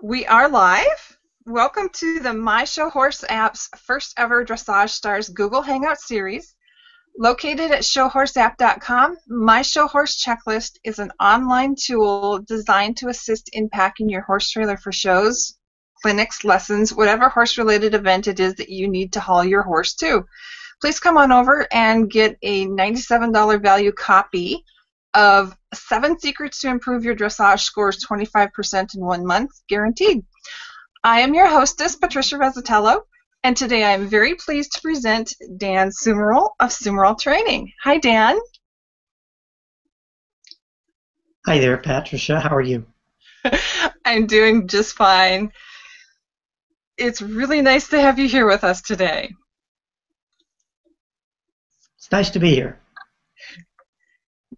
We are live. Welcome to the My Show Horse app's first ever Dressage Stars Google Hangout series. Located at showhorseapp.com, My Show Horse Checklist is an online tool designed to assist in packing your horse trailer for shows, clinics, lessons, whatever horse related event it is that you need to haul your horse to. Please come on over and get a $97 value copy of Seven Secrets to Improve Your Dressage Scores 25% in one month, guaranteed. I am your hostess, Patricia Rezzatello, and today I am very pleased to present Dan Sumerel of Sumerel Training. Hi, Dan. Hi there, Patricia. How are you? I'm doing just fine. It's really nice to have you here with us today. It's nice to be here.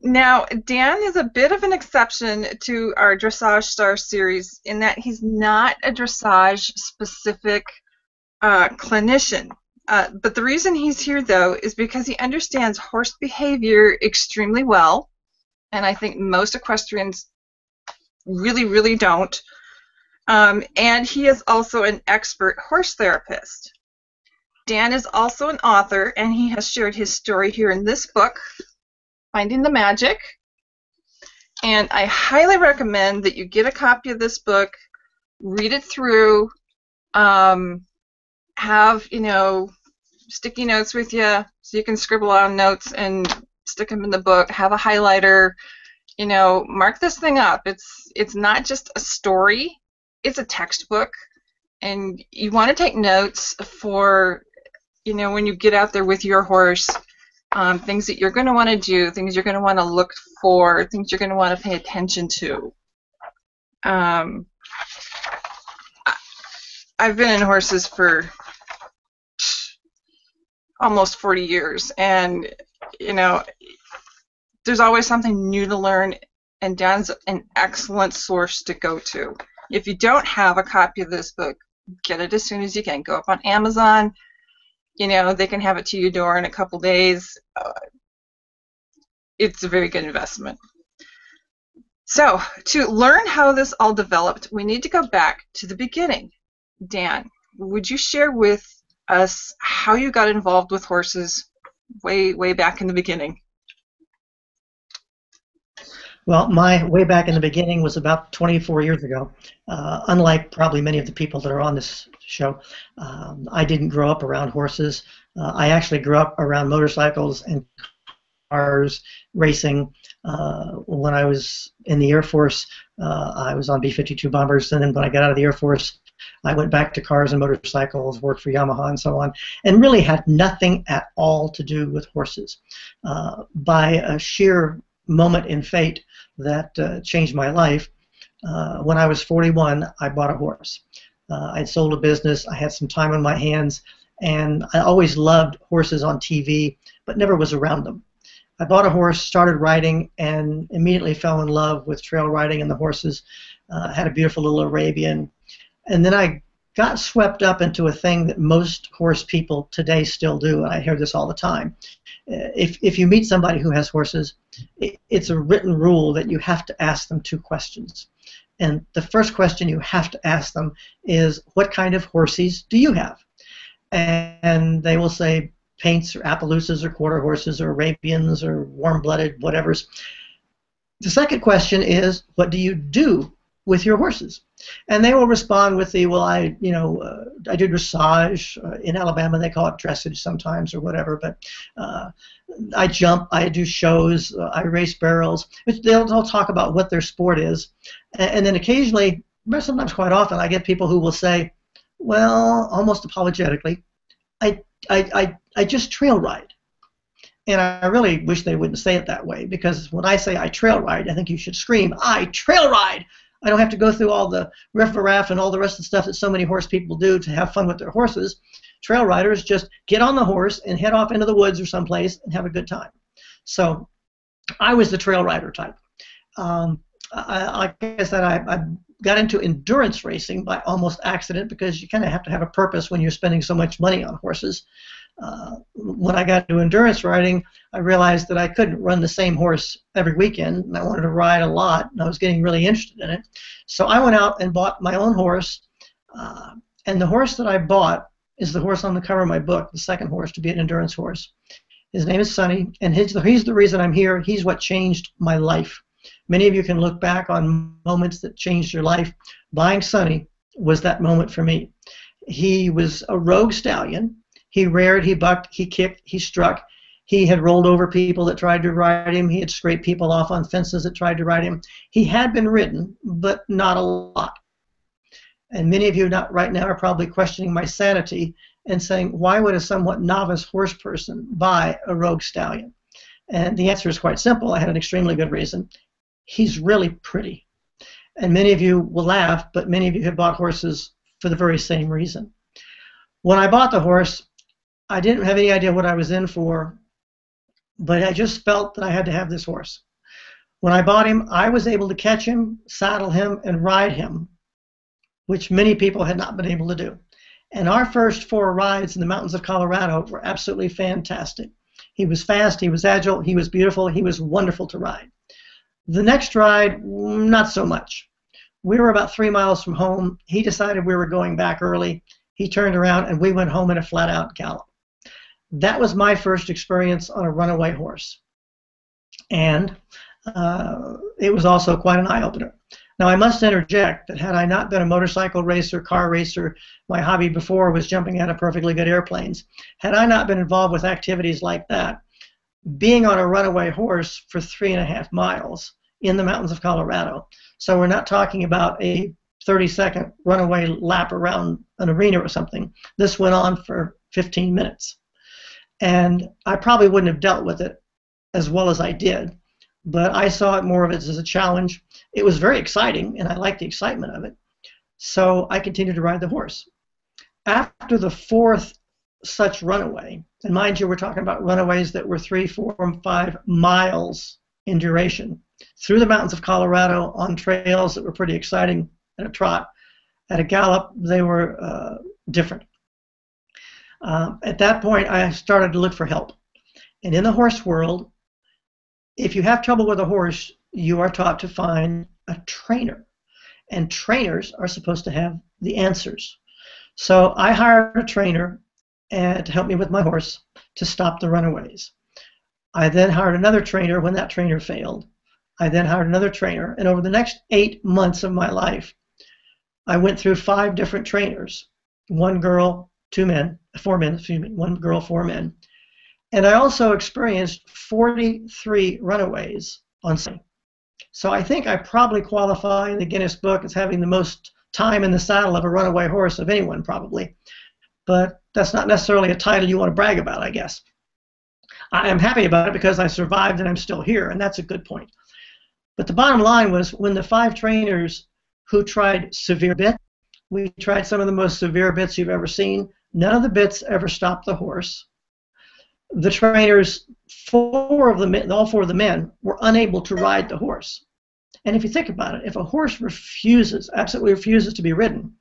Now, Dan is a bit of an exception to our Dressage Star series in that he's not a dressage specific uh, clinician. Uh, but the reason he's here, though, is because he understands horse behavior extremely well, and I think most equestrians really, really don't. Um, and he is also an expert horse therapist. Dan is also an author, and he has shared his story here in this book, Finding the Magic. And I highly recommend that you get a copy of this book, read it through, um, have, you know, sticky notes with you so you can scribble on notes and stick them in the book, have a highlighter, you know, mark this thing up. It's it's not just a story, it's a textbook and you want to take notes for you know when you get out there with your horse um, things that you're going to want to do, things you're going to want to look for, things you're going to want to pay attention to. Um, I've been in horses for almost 40 years, and you know, there's always something new to learn, and Dan's an excellent source to go to. If you don't have a copy of this book, get it as soon as you can. Go up on Amazon, you know, they can have it to your door in a couple days. Uh, it's a very good investment. So, to learn how this all developed, we need to go back to the beginning. Dan, would you share with us how you got involved with horses way, way back in the beginning? Well, my way back in the beginning was about 24 years ago. Uh, unlike probably many of the people that are on this show, um, I didn't grow up around horses. Uh, I actually grew up around motorcycles and cars, racing. Uh, when I was in the Air Force, uh, I was on B-52 bombers, and then when I got out of the Air Force, I went back to cars and motorcycles, worked for Yamaha and so on, and really had nothing at all to do with horses. Uh, by a sheer moment in fate that uh, changed my life. Uh, when I was 41, I bought a horse. Uh, I'd sold a business, I had some time on my hands, and I always loved horses on TV, but never was around them. I bought a horse, started riding, and immediately fell in love with trail riding and the horses. Uh, had a beautiful little Arabian. And then I got swept up into a thing that most horse people today still do, and I hear this all the time. Uh, if, if you meet somebody who has horses, it, it's a written rule that you have to ask them two questions. And the first question you have to ask them is, what kind of horses do you have? And they will say paints or Appaloosas or quarter horses or Arabians or warm-blooded whatever's. The second question is, what do you do with your horses? And they will respond with the, well, I, you know, uh, I do dressage. Uh, in Alabama, they call it dressage sometimes or whatever, but uh, I jump, I do shows, uh, I race barrels. They'll, they'll talk about what their sport is. And, and then occasionally, sometimes quite often, I get people who will say, well, almost apologetically, I, I, I, I just trail ride. And I really wish they wouldn't say it that way because when I say I trail ride, I think you should scream, I trail ride. I don't have to go through all the riffraff and all the rest of the stuff that so many horse people do to have fun with their horses. Trail riders just get on the horse and head off into the woods or someplace and have a good time. So I was the trail rider type. Um, I, like I said, I, I got into endurance racing by almost accident because you kind of have to have a purpose when you're spending so much money on horses. Uh, when I got into endurance riding, I realized that I couldn't run the same horse every weekend, and I wanted to ride a lot, and I was getting really interested in it. So I went out and bought my own horse, uh, and the horse that I bought is the horse on the cover of my book, the second horse to be an endurance horse. His name is Sonny, and his, he's the reason I'm here. He's what changed my life. Many of you can look back on moments that changed your life. Buying Sonny was that moment for me. He was a rogue stallion. He reared, he bucked, he kicked, he struck. He had rolled over people that tried to ride him. He had scraped people off on fences that tried to ride him. He had been ridden, but not a lot. And many of you not right now are probably questioning my sanity and saying, why would a somewhat novice horse person buy a rogue stallion? And the answer is quite simple. I had an extremely good reason. He's really pretty. And many of you will laugh, but many of you have bought horses for the very same reason. When I bought the horse, I didn't have any idea what I was in for, but I just felt that I had to have this horse. When I bought him, I was able to catch him, saddle him, and ride him, which many people had not been able to do. And our first four rides in the mountains of Colorado were absolutely fantastic. He was fast, he was agile, he was beautiful, he was wonderful to ride. The next ride, not so much. We were about three miles from home. He decided we were going back early. He turned around and we went home in a flat out gallop. That was my first experience on a runaway horse. And uh, it was also quite an eye opener. Now, I must interject that had I not been a motorcycle racer, car racer, my hobby before was jumping out of perfectly good airplanes. Had I not been involved with activities like that, being on a runaway horse for three and a half miles in the mountains of Colorado, so we're not talking about a 30 second runaway lap around an arena or something. This went on for 15 minutes. And I probably wouldn't have dealt with it as well as I did but I saw it more of it as a challenge. It was very exciting, and I liked the excitement of it. So I continued to ride the horse. After the fourth such runaway, and mind you, we're talking about runaways that were three, four, and five miles in duration through the mountains of Colorado on trails that were pretty exciting at a trot. At a gallop, they were uh, different. Uh, at that point, I started to look for help. And in the horse world, if you have trouble with a horse, you are taught to find a trainer. And trainers are supposed to have the answers. So I hired a trainer and, to help me with my horse to stop the runaways. I then hired another trainer when that trainer failed. I then hired another trainer, and over the next eight months of my life, I went through five different trainers one girl, two men, four men, one girl, four men. And I also experienced 43 runaways on Sonny. So I think I probably qualify in the Guinness Book as having the most time in the saddle of a runaway horse of anyone, probably. But that's not necessarily a title you want to brag about, I guess. I am happy about it because I survived and I'm still here, and that's a good point. But the bottom line was when the five trainers who tried severe bit, we tried some of the most severe bits you've ever seen. None of the bits ever stopped the horse the trainers, four of the men, all four of the men, were unable to ride the horse. And if you think about it, if a horse refuses, absolutely refuses to be ridden,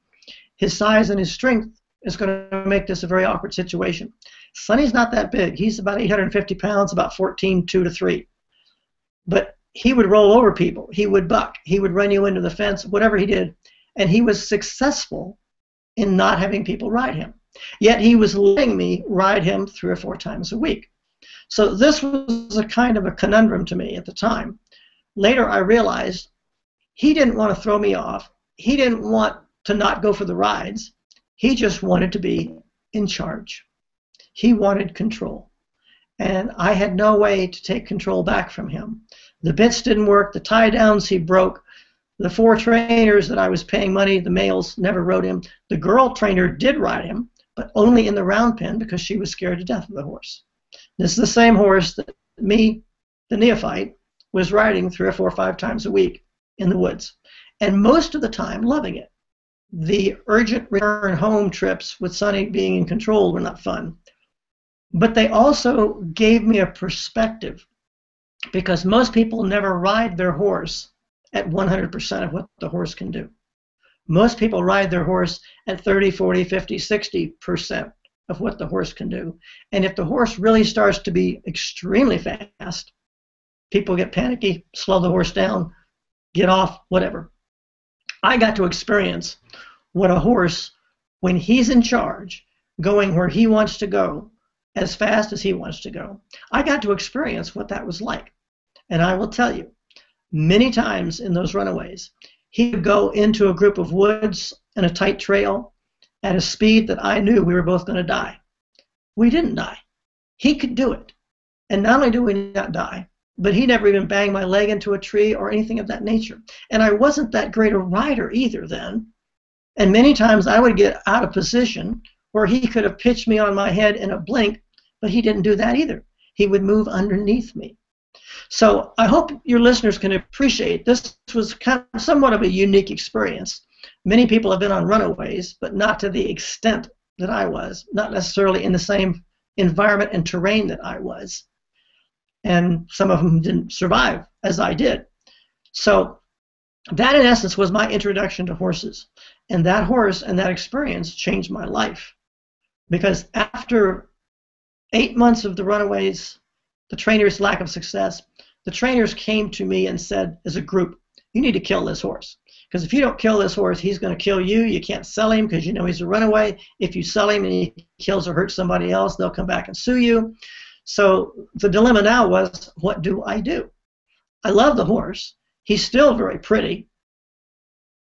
his size and his strength is going to make this a very awkward situation. Sonny's not that big. He's about 850 pounds, about 14, 2 to 3. But he would roll over people. He would buck. He would run you into the fence, whatever he did. And he was successful in not having people ride him. Yet he was letting me ride him three or four times a week. So this was a kind of a conundrum to me at the time. Later I realized he didn't want to throw me off. He didn't want to not go for the rides. He just wanted to be in charge. He wanted control. And I had no way to take control back from him. The bits didn't work, the tie downs he broke. The four trainers that I was paying money, the males never rode him. The girl trainer did ride him, but only in the round pen because she was scared to death of the horse. This is the same horse that me, the neophyte, was riding three or four or five times a week in the woods, and most of the time loving it. The urgent return home trips with Sonny being in control were not fun, but they also gave me a perspective because most people never ride their horse at 100% of what the horse can do. Most people ride their horse at 30, 40, 50, 60% of what the horse can do. And if the horse really starts to be extremely fast, people get panicky, slow the horse down, get off, whatever. I got to experience what a horse, when he's in charge, going where he wants to go, as fast as he wants to go. I got to experience what that was like. And I will tell you, many times in those runaways, he would go into a group of woods and a tight trail at a speed that I knew we were both going to die. We didn't die. He could do it. And not only did we not die, but he never even banged my leg into a tree or anything of that nature. And I wasn't that great a rider either then. And many times I would get out of position where he could have pitched me on my head in a blink, but he didn't do that either. He would move underneath me. So I hope your listeners can appreciate this was kind of somewhat of a unique experience. Many people have been on runaways, but not to the extent that I was, not necessarily in the same environment and terrain that I was. And some of them didn't survive as I did. So that, in essence, was my introduction to horses. And that horse and that experience changed my life. Because after eight months of the runaways, the trainers' lack of success, the trainers came to me and said, as a group, you need to kill this horse. Because if you don't kill this horse, he's going to kill you. You can't sell him because you know he's a runaway. If you sell him and he kills or hurts somebody else, they'll come back and sue you. So the dilemma now was, what do I do? I love the horse. He's still very pretty.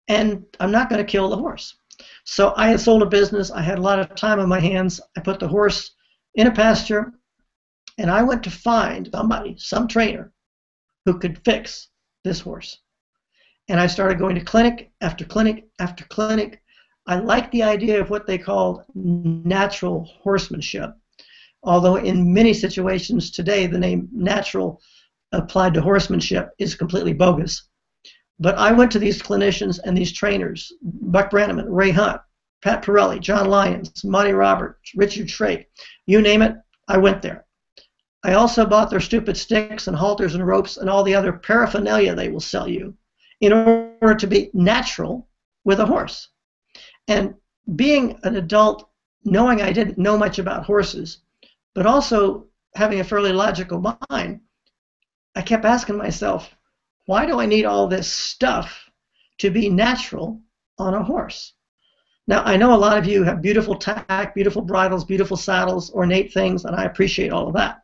And I'm not going to kill the horse. So I had sold a business. I had a lot of time on my hands. I put the horse in a pasture, and I went to find somebody, some trainer, who could fix this horse. And I started going to clinic after clinic after clinic. I liked the idea of what they called natural horsemanship, although in many situations today the name natural applied to horsemanship is completely bogus. But I went to these clinicians and these trainers, Buck Brannaman, Ray Hunt, Pat Parelli, John Lyons, Monty Roberts, Richard Shrake, you name it, I went there. I also bought their stupid sticks and halters and ropes and all the other paraphernalia they will sell you in order to be natural with a horse. And being an adult, knowing I didn't know much about horses, but also having a fairly logical mind, I kept asking myself, why do I need all this stuff to be natural on a horse? Now, I know a lot of you have beautiful tack, beautiful bridles, beautiful saddles, ornate things, and I appreciate all of that.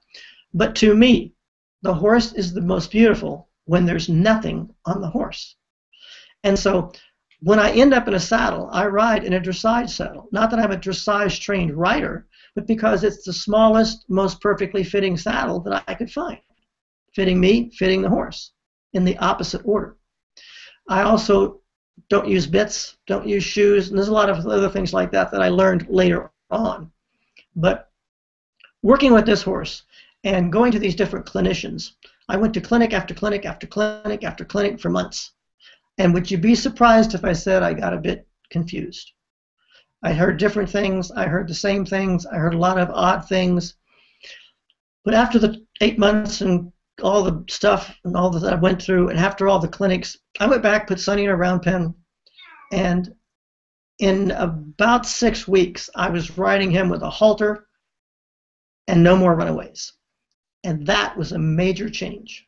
But to me, the horse is the most beautiful when there's nothing on the horse. And so when I end up in a saddle, I ride in a dressage saddle. Not that I'm a dressage trained rider, but because it's the smallest, most perfectly fitting saddle that I could find. Fitting me, fitting the horse in the opposite order. I also don't use bits, don't use shoes, and there's a lot of other things like that that I learned later on. But working with this horse and going to these different clinicians, I went to clinic after clinic after clinic after clinic for months. And would you be surprised if I said I got a bit confused? I heard different things, I heard the same things, I heard a lot of odd things. But after the eight months and all the stuff and all that I went through, and after all the clinics, I went back, put Sonny in a round pen, and in about six weeks, I was riding him with a halter and no more runaways. And that was a major change.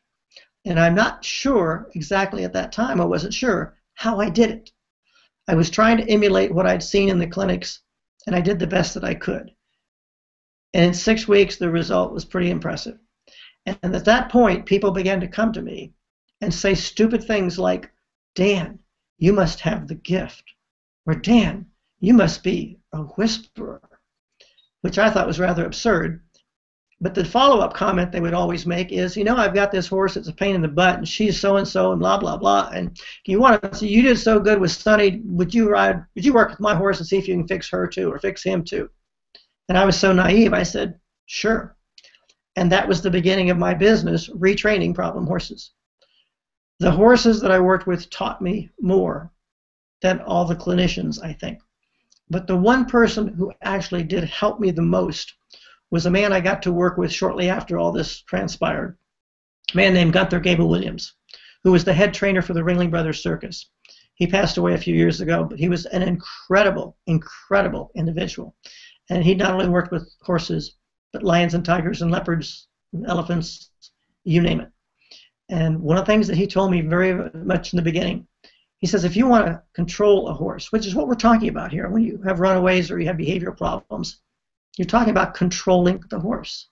And I'm not sure exactly at that time, I wasn't sure how I did it. I was trying to emulate what I'd seen in the clinics, and I did the best that I could. And in six weeks, the result was pretty impressive. And at that point, people began to come to me and say stupid things like, Dan, you must have the gift. Or Dan, you must be a whisperer, which I thought was rather absurd. But the follow up comment they would always make is, you know, I've got this horse, it's a pain in the butt, and she's so and so, and blah, blah, blah. And you want to, so you did so good with Sonny, would you ride, would you work with my horse and see if you can fix her too, or fix him too? And I was so naive, I said, sure. And that was the beginning of my business, retraining problem horses. The horses that I worked with taught me more than all the clinicians, I think. But the one person who actually did help me the most was a man I got to work with shortly after all this transpired, a man named Gunther Gebel-Williams, who was the head trainer for the Ringling Brothers Circus. He passed away a few years ago, but he was an incredible, incredible individual. And he not only worked with horses, but lions and tigers and leopards and elephants, you name it. And one of the things that he told me very much in the beginning, he says, if you want to control a horse, which is what we're talking about here, when you have runaways or you have behavioral problems, you're talking about controlling the horse.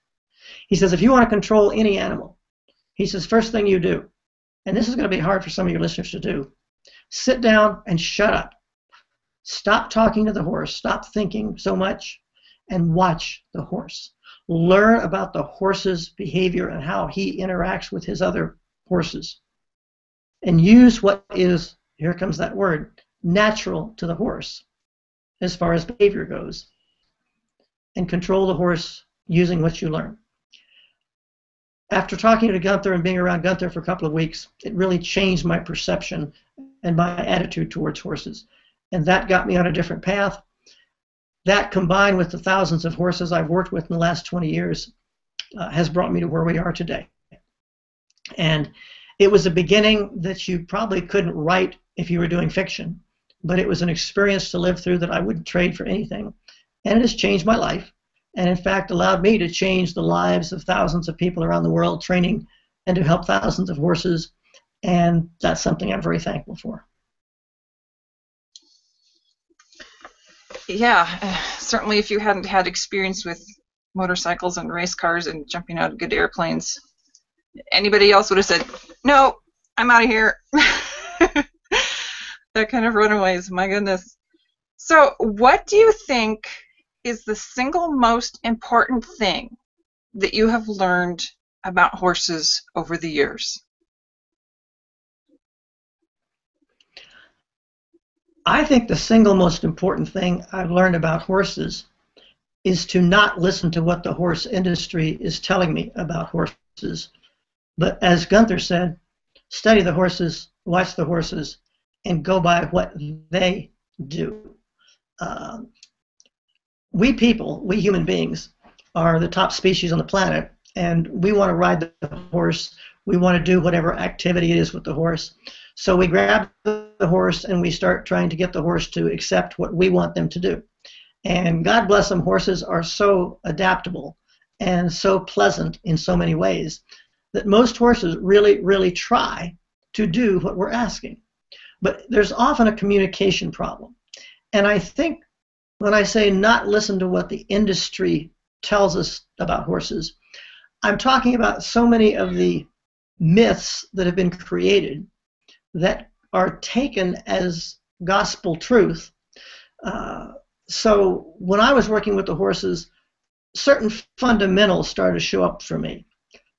He says, if you want to control any animal, he says, first thing you do, and this is going to be hard for some of your listeners to do, sit down and shut up. Stop talking to the horse, stop thinking so much, and watch the horse. Learn about the horse's behavior and how he interacts with his other horses. And use what is, here comes that word, natural to the horse as far as behavior goes. And control the horse using what you learn. After talking to Gunther and being around Gunther for a couple of weeks, it really changed my perception and my attitude towards horses. And that got me on a different path. That combined with the thousands of horses I've worked with in the last 20 years uh, has brought me to where we are today. And it was a beginning that you probably couldn't write if you were doing fiction, but it was an experience to live through that I wouldn't trade for anything. And it has changed my life, and in fact allowed me to change the lives of thousands of people around the world, training and to help thousands of horses. And that's something I'm very thankful for. Yeah, certainly if you hadn't had experience with motorcycles and race cars and jumping out of good airplanes, anybody else would have said, "No, I'm out of here." that kind of runaways, my goodness. So, what do you think is the single most important thing that you have learned about horses over the years? I think the single most important thing I've learned about horses is to not listen to what the horse industry is telling me about horses, but as Gunther said, study the horses, watch the horses, and go by what they do. Uh, we people, we human beings, are the top species on the planet, and we want to ride the horse. We want to do whatever activity it is with the horse. So we grab the horse and we start trying to get the horse to accept what we want them to do. And God bless them, horses are so adaptable and so pleasant in so many ways that most horses really, really try to do what we're asking. But there's often a communication problem. And I think when I say not listen to what the industry tells us about horses, I'm talking about so many of the myths that have been created that are taken as gospel truth. Uh, so when I was working with the horses, certain fundamentals started to show up for me.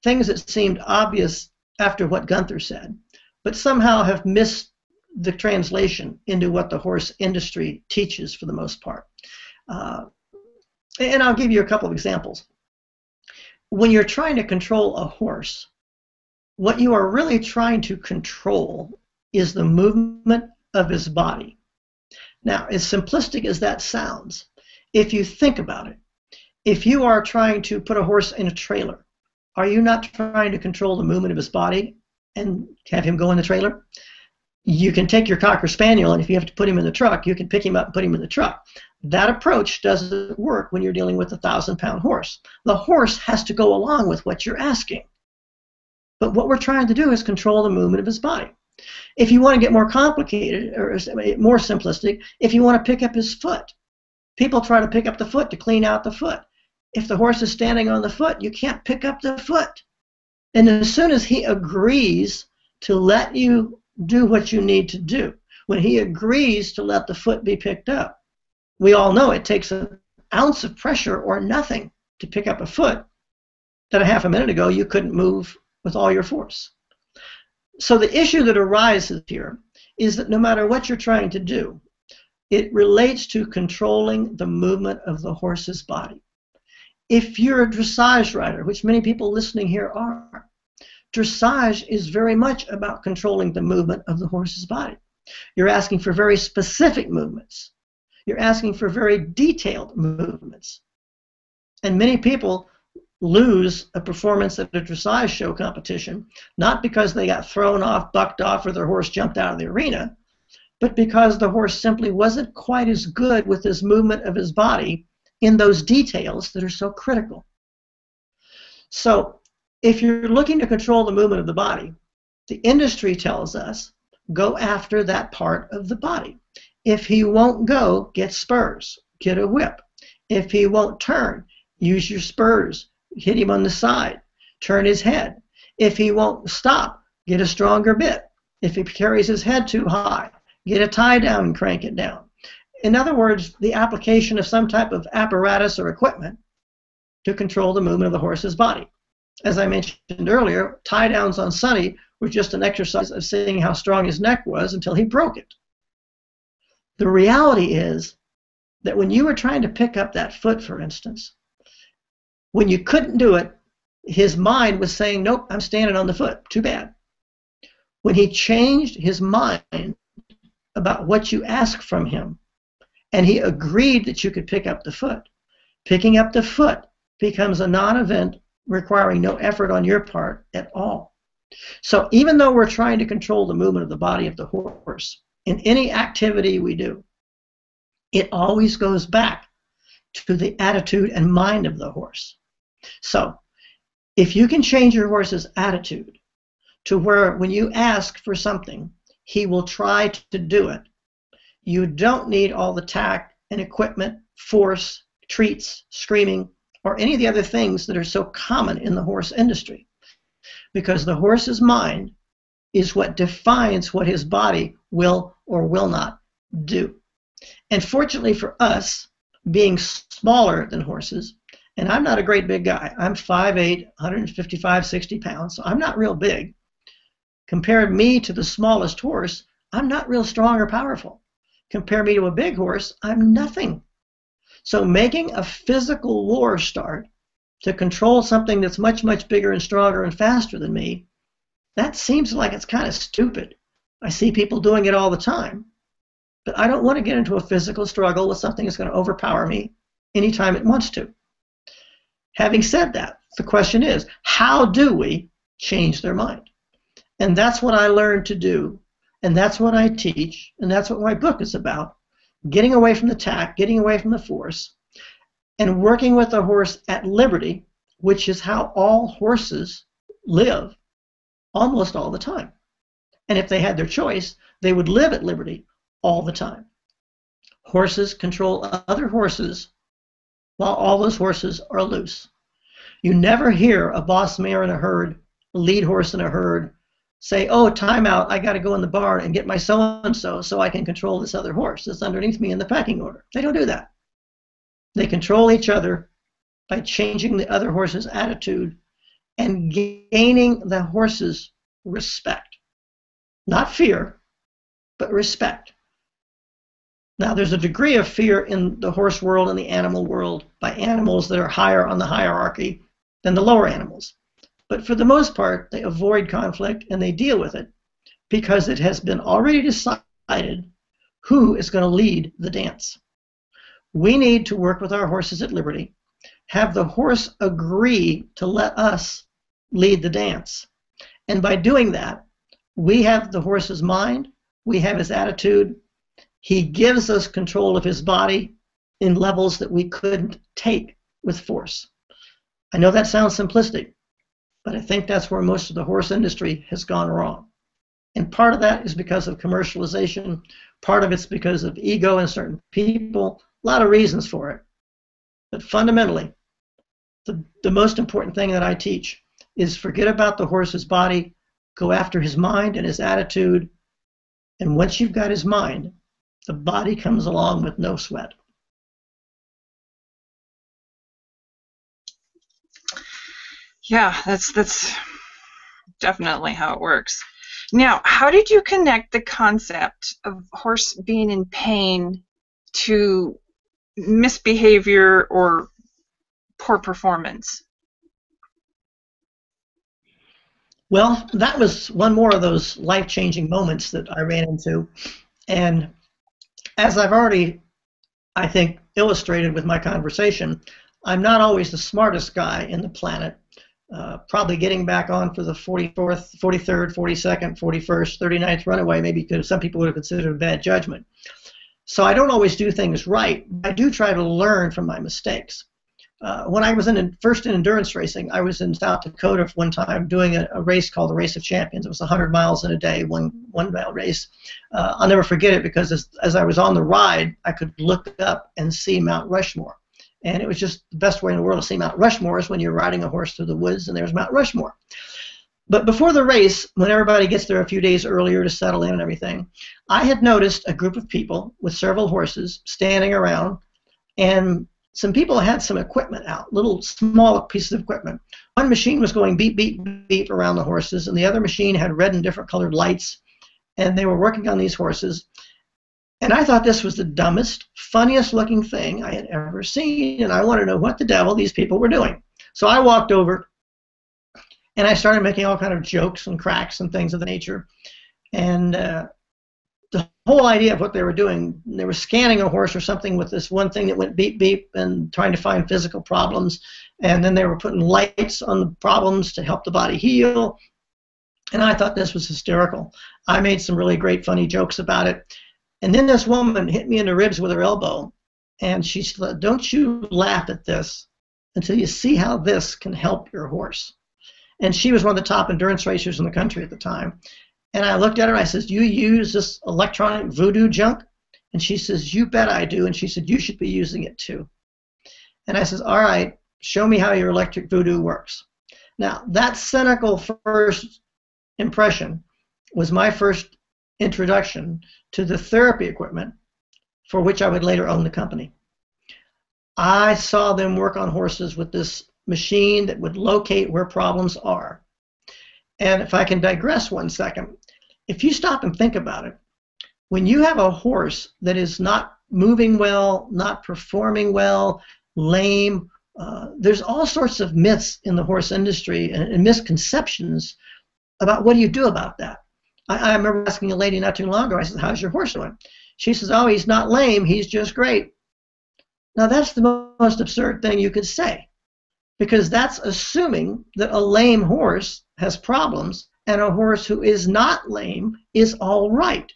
Things that seemed obvious after what Gunther said, but somehow have missed the translation into what the horse industry teaches for the most part. Uh, and I'll give you a couple of examples. When you're trying to control a horse, what you are really trying to control is the movement of his body. Now, as simplistic as that sounds, if you think about it, if you are trying to put a horse in a trailer, are you not trying to control the movement of his body and have him go in the trailer? You can take your Cocker Spaniel, and if you have to put him in the truck, you can pick him up and put him in the truck. That approach doesn't work when you're dealing with a thousand pound horse. The horse has to go along with what you're asking. But what we're trying to do is control the movement of his body. If you want to get more complicated or more simplistic, if you want to pick up his foot, people try to pick up the foot to clean out the foot. If the horse is standing on the foot, you can't pick up the foot. And as soon as he agrees to let you do what you need to do, when he agrees to let the foot be picked up, we all know it takes an ounce of pressure or nothing to pick up a foot that a half a minute ago you couldn't move with all your force. So the issue that arises here is that no matter what you're trying to do, it relates to controlling the movement of the horse's body. If you're a dressage rider, which many people listening here are, dressage is very much about controlling the movement of the horse's body. You're asking for very specific movements. You're asking for very detailed movements. And many people lose a performance at a dressage show competition, not because they got thrown off, bucked off, or their horse jumped out of the arena, but because the horse simply wasn't quite as good with his movement of his body in those details that are so critical. So, if you're looking to control the movement of the body, the industry tells us go after that part of the body. If he won't go, get spurs, get a whip. If he won't turn, use your spurs, hit him on the side, turn his head. If he won't stop, get a stronger bit. If he carries his head too high, get a tie down and crank it down. In other words, the application of some type of apparatus or equipment to control the movement of the horse's body. As I mentioned earlier, tie downs on Sonny were just an exercise of seeing how strong his neck was until he broke it. The reality is that when you were trying to pick up that foot, for instance, when you couldn't do it, his mind was saying, Nope, I'm standing on the foot. Too bad. When he changed his mind about what you asked from him, and he agreed that you could pick up the foot, picking up the foot becomes a non event requiring no effort on your part at all. So even though we're trying to control the movement of the body of the horse, in any activity we do, it always goes back to the attitude and mind of the horse. So if you can change your horse's attitude to where when you ask for something, he will try to do it, you don't need all the tact and equipment, force, treats, screaming, or any of the other things that are so common in the horse industry. Because the horse's mind is what defines what his body will or will not do. And fortunately for us, being smaller than horses, and I'm not a great big guy. I'm 5'8, 155, 60 pounds, so I'm not real big. Compare me to the smallest horse, I'm not real strong or powerful. Compare me to a big horse, I'm nothing. So making a physical war start to control something that's much, much bigger and stronger and faster than me, that seems like it's kind of stupid. I see people doing it all the time. But I don't want to get into a physical struggle with something that's going to overpower me anytime it wants to. Having said that, the question is how do we change their mind? And that's what I learned to do, and that's what I teach, and that's what my book is about getting away from the tack, getting away from the force, and working with the horse at liberty, which is how all horses live almost all the time. And if they had their choice, they would live at liberty all the time. Horses control other horses while all those horses are loose. You never hear a boss mare in a herd, a lead horse in a herd, say, oh, time out, I got to go in the barn and get my so and so so I can control this other horse that's underneath me in the packing order. They don't do that. They control each other by changing the other horse's attitude and gaining the horse's respect. Not fear, but respect. Now, there's a degree of fear in the horse world and the animal world by animals that are higher on the hierarchy than the lower animals. But for the most part, they avoid conflict and they deal with it because it has been already decided who is going to lead the dance. We need to work with our horses at liberty, have the horse agree to let us lead the dance. And by doing that, we have the horse's mind, we have his attitude, he gives us control of his body in levels that we couldn't take with force. I know that sounds simplistic, but I think that's where most of the horse industry has gone wrong. And part of that is because of commercialization, part of it's because of ego in certain people, a lot of reasons for it. But fundamentally, the, the most important thing that I teach is forget about the horse's body, go after his mind and his attitude. And once you've got his mind, the body comes along with no sweat. Yeah, that's that's definitely how it works. Now, how did you connect the concept of horse being in pain to misbehavior or poor performance? Well, that was one more of those life changing moments that I ran into. And as I've already, I think, illustrated with my conversation, I'm not always the smartest guy in the planet uh, probably getting back on for the 44th, 43rd, 42nd, 41st, 39th runaway, maybe because some people would have considered a bad judgment. So I don't always do things right. I do try to learn from my mistakes. Uh, when I was in first in endurance racing, I was in South Dakota one time doing a, a, race called the Race of Champions. It was 100 miles in a day, one one mile race. Uh, I'll never forget it because as, as I was on the ride, I could look up and see Mount Rushmore, and it was just the best way in the world to see Mount Rushmore is when you're riding a horse through the woods and there's Mount Rushmore. But before the race, when everybody gets there a few days earlier to settle in and everything, I had noticed a group of people with several horses standing around, and some people had some equipment out, little small pieces of equipment. One machine was going beep, beep, beep around the horses, and the other machine had red and different colored lights, and they were working on these horses. And I thought this was the dumbest, funniest looking thing I had ever seen, and I wanted to know what the devil these people were doing. So I walked over and I started making all kind of jokes and cracks and things of the nature. And uh, the whole idea of what they were doing, they were scanning a horse or something with this one thing that went beep beep and trying to find physical problems. And then they were putting lights on the problems to help the body heal. And I thought this was hysterical. I made some really great funny jokes about it. And then this woman hit me in the ribs with her elbow. And she said, Don't you laugh at this until you see how this can help your horse and she was one of the top endurance racers in the country at the time. And I looked at her. And I says, "You use this electronic voodoo junk?" And she says, "You bet I do." And she said, "You should be using it too." And I says, "All right, show me how your electric voodoo works." Now that cynical first impression was my first introduction to the therapy equipment for which I would later own the company. I saw them work on horses with this machine that would locate where problems are. And if I can digress one second, if you stop and think about it, when you have a horse that is not moving well, not performing well, lame, uh, there's all sorts of myths in the horse industry and, and, misconceptions about what do you do about that. I, I remember asking a lady not too long ago, I said, How's your horse doing? She says, Oh, he's not lame, he's just great. Now, that's the most absurd thing you could say because that's assuming that a lame horse has problems and a horse who is not lame is all right.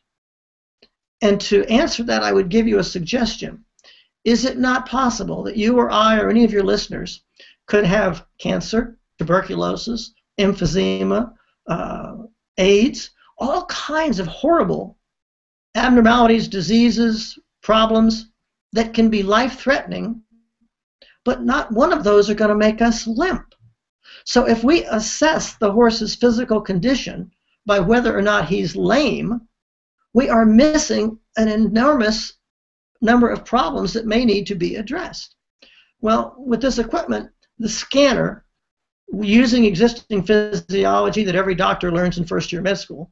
And to answer that, I would give you a suggestion. Is it not possible that you or I or any of your listeners could have cancer, tuberculosis, emphysema, uh, AIDS, all kinds of horrible abnormalities, diseases, problems that can be life threatening but not one of those are going to make us limp. So if we assess the horse's physical condition by whether or not he's lame, we are missing an enormous number of problems that may need to be addressed. Well, with this equipment, the scanner, using existing physiology that every doctor learns in first year med school,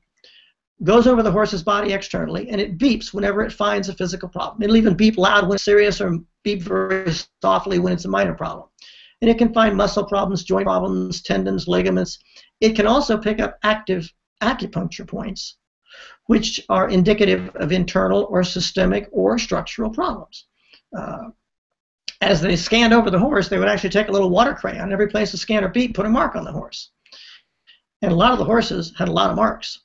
goes over the horse's body externally and it beeps whenever it finds a physical problem. It'll even beep loud when it's serious or beep very softly when it's a minor problem. And it can find muscle problems, joint problems, tendons, ligaments. It can also pick up active acupuncture points, which are indicative of internal or systemic or structural problems. Uh, as they scanned over the horse, they would actually take a little water crayon, every place the scanner beat, put a mark on the horse. And a lot of the horses had a lot of marks.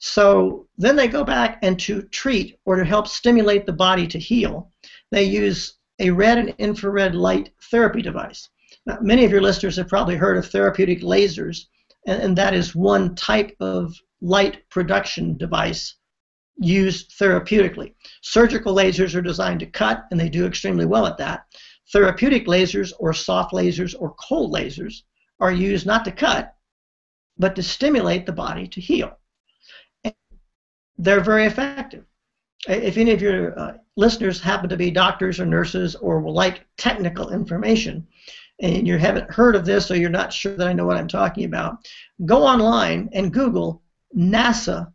So then they go back and to treat or to help stimulate the body to heal, they use a red and infrared light therapy device. Now, many of your listeners have probably heard of therapeutic lasers, and, and that is one type of light production device used therapeutically. Surgical lasers are designed to cut, and they do extremely well at that. Therapeutic lasers, or soft lasers, or cold lasers, are used not to cut, but to stimulate the body to heal they're very effective. If any of your uh, listeners happen to be doctors or nurses or like technical information, and you haven't heard of this or you're not sure that I know what I'm talking about, go online and Google NASA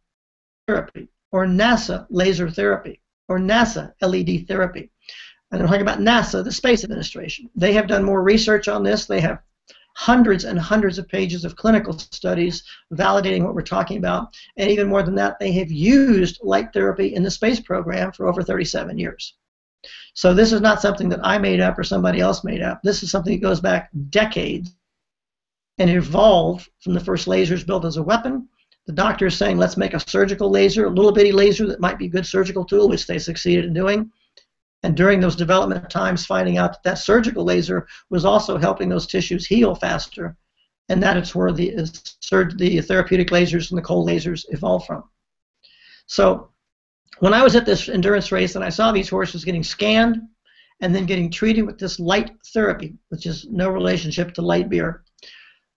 therapy or NASA laser therapy or NASA LED therapy. And I'm talking about NASA, the Space Administration. They have done more research on this. They have hundreds and hundreds of pages of clinical studies validating what we're talking about. And even more than that, they have used light therapy in the space program for over 37 years. So this is not something that I made up or somebody else made up. This is something that goes back decades and evolved from the first lasers built as a weapon The doctor is saying, let's make a surgical laser, a little bitty laser that might be a good surgical tool, which they succeeded in doing. And during those development times, finding out that that surgical laser was also helping those tissues heal faster, and that it's where the, the therapeutic lasers and the cold lasers evolved from. So when I was at this endurance race and I saw these horses getting scanned and then getting treated with this light therapy, which is no relationship to light beer,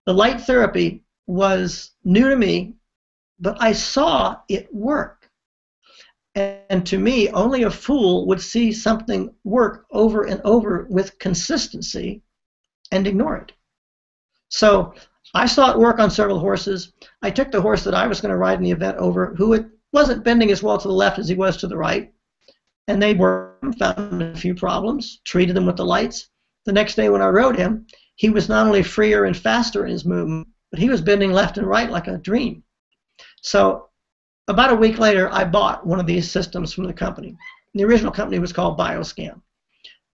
the light therapy was new to me, but I saw it work. And to me, only a fool would see something work over and over with consistency and ignore it. So I saw it work on several horses. I took the horse that I was going to ride in the event over, who it wasn't bending as well to the left as he was to the right. And they were found a few problems, treated them with the lights. The next day when I rode him, he was not only freer and faster in his movement, but he was bending left and right like a dream. So about a week later, I bought one of these systems from the company. The original company was called Bioscan.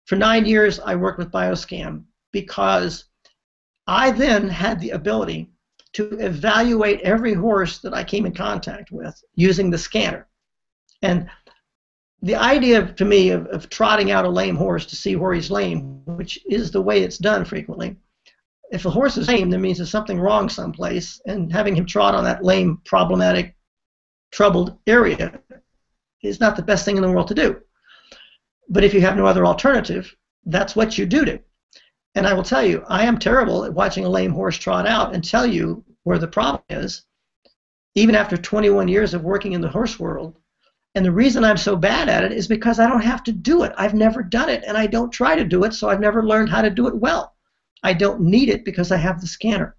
For nine years, I worked with Bioscan because I then had the ability to evaluate every horse that I came in contact with using the scanner. And the idea to me of, of trotting out a lame horse to see where he's lame, which is the way it's done frequently, if a horse is lame, that means there's something wrong someplace, and having him trot on that lame, problematic, troubled area is not the best thing in the world to do. But if you have no other alternative, that's what you do to. And I will tell you, I am terrible at watching a lame horse trot out and tell you where the problem is, even after 21 years of working in the horse world. And the reason I'm so bad at it is because I don't have to do it. I've never done it, and I don't try to do it, so I've never learned how to do it well. I don't need it because I have the scanner.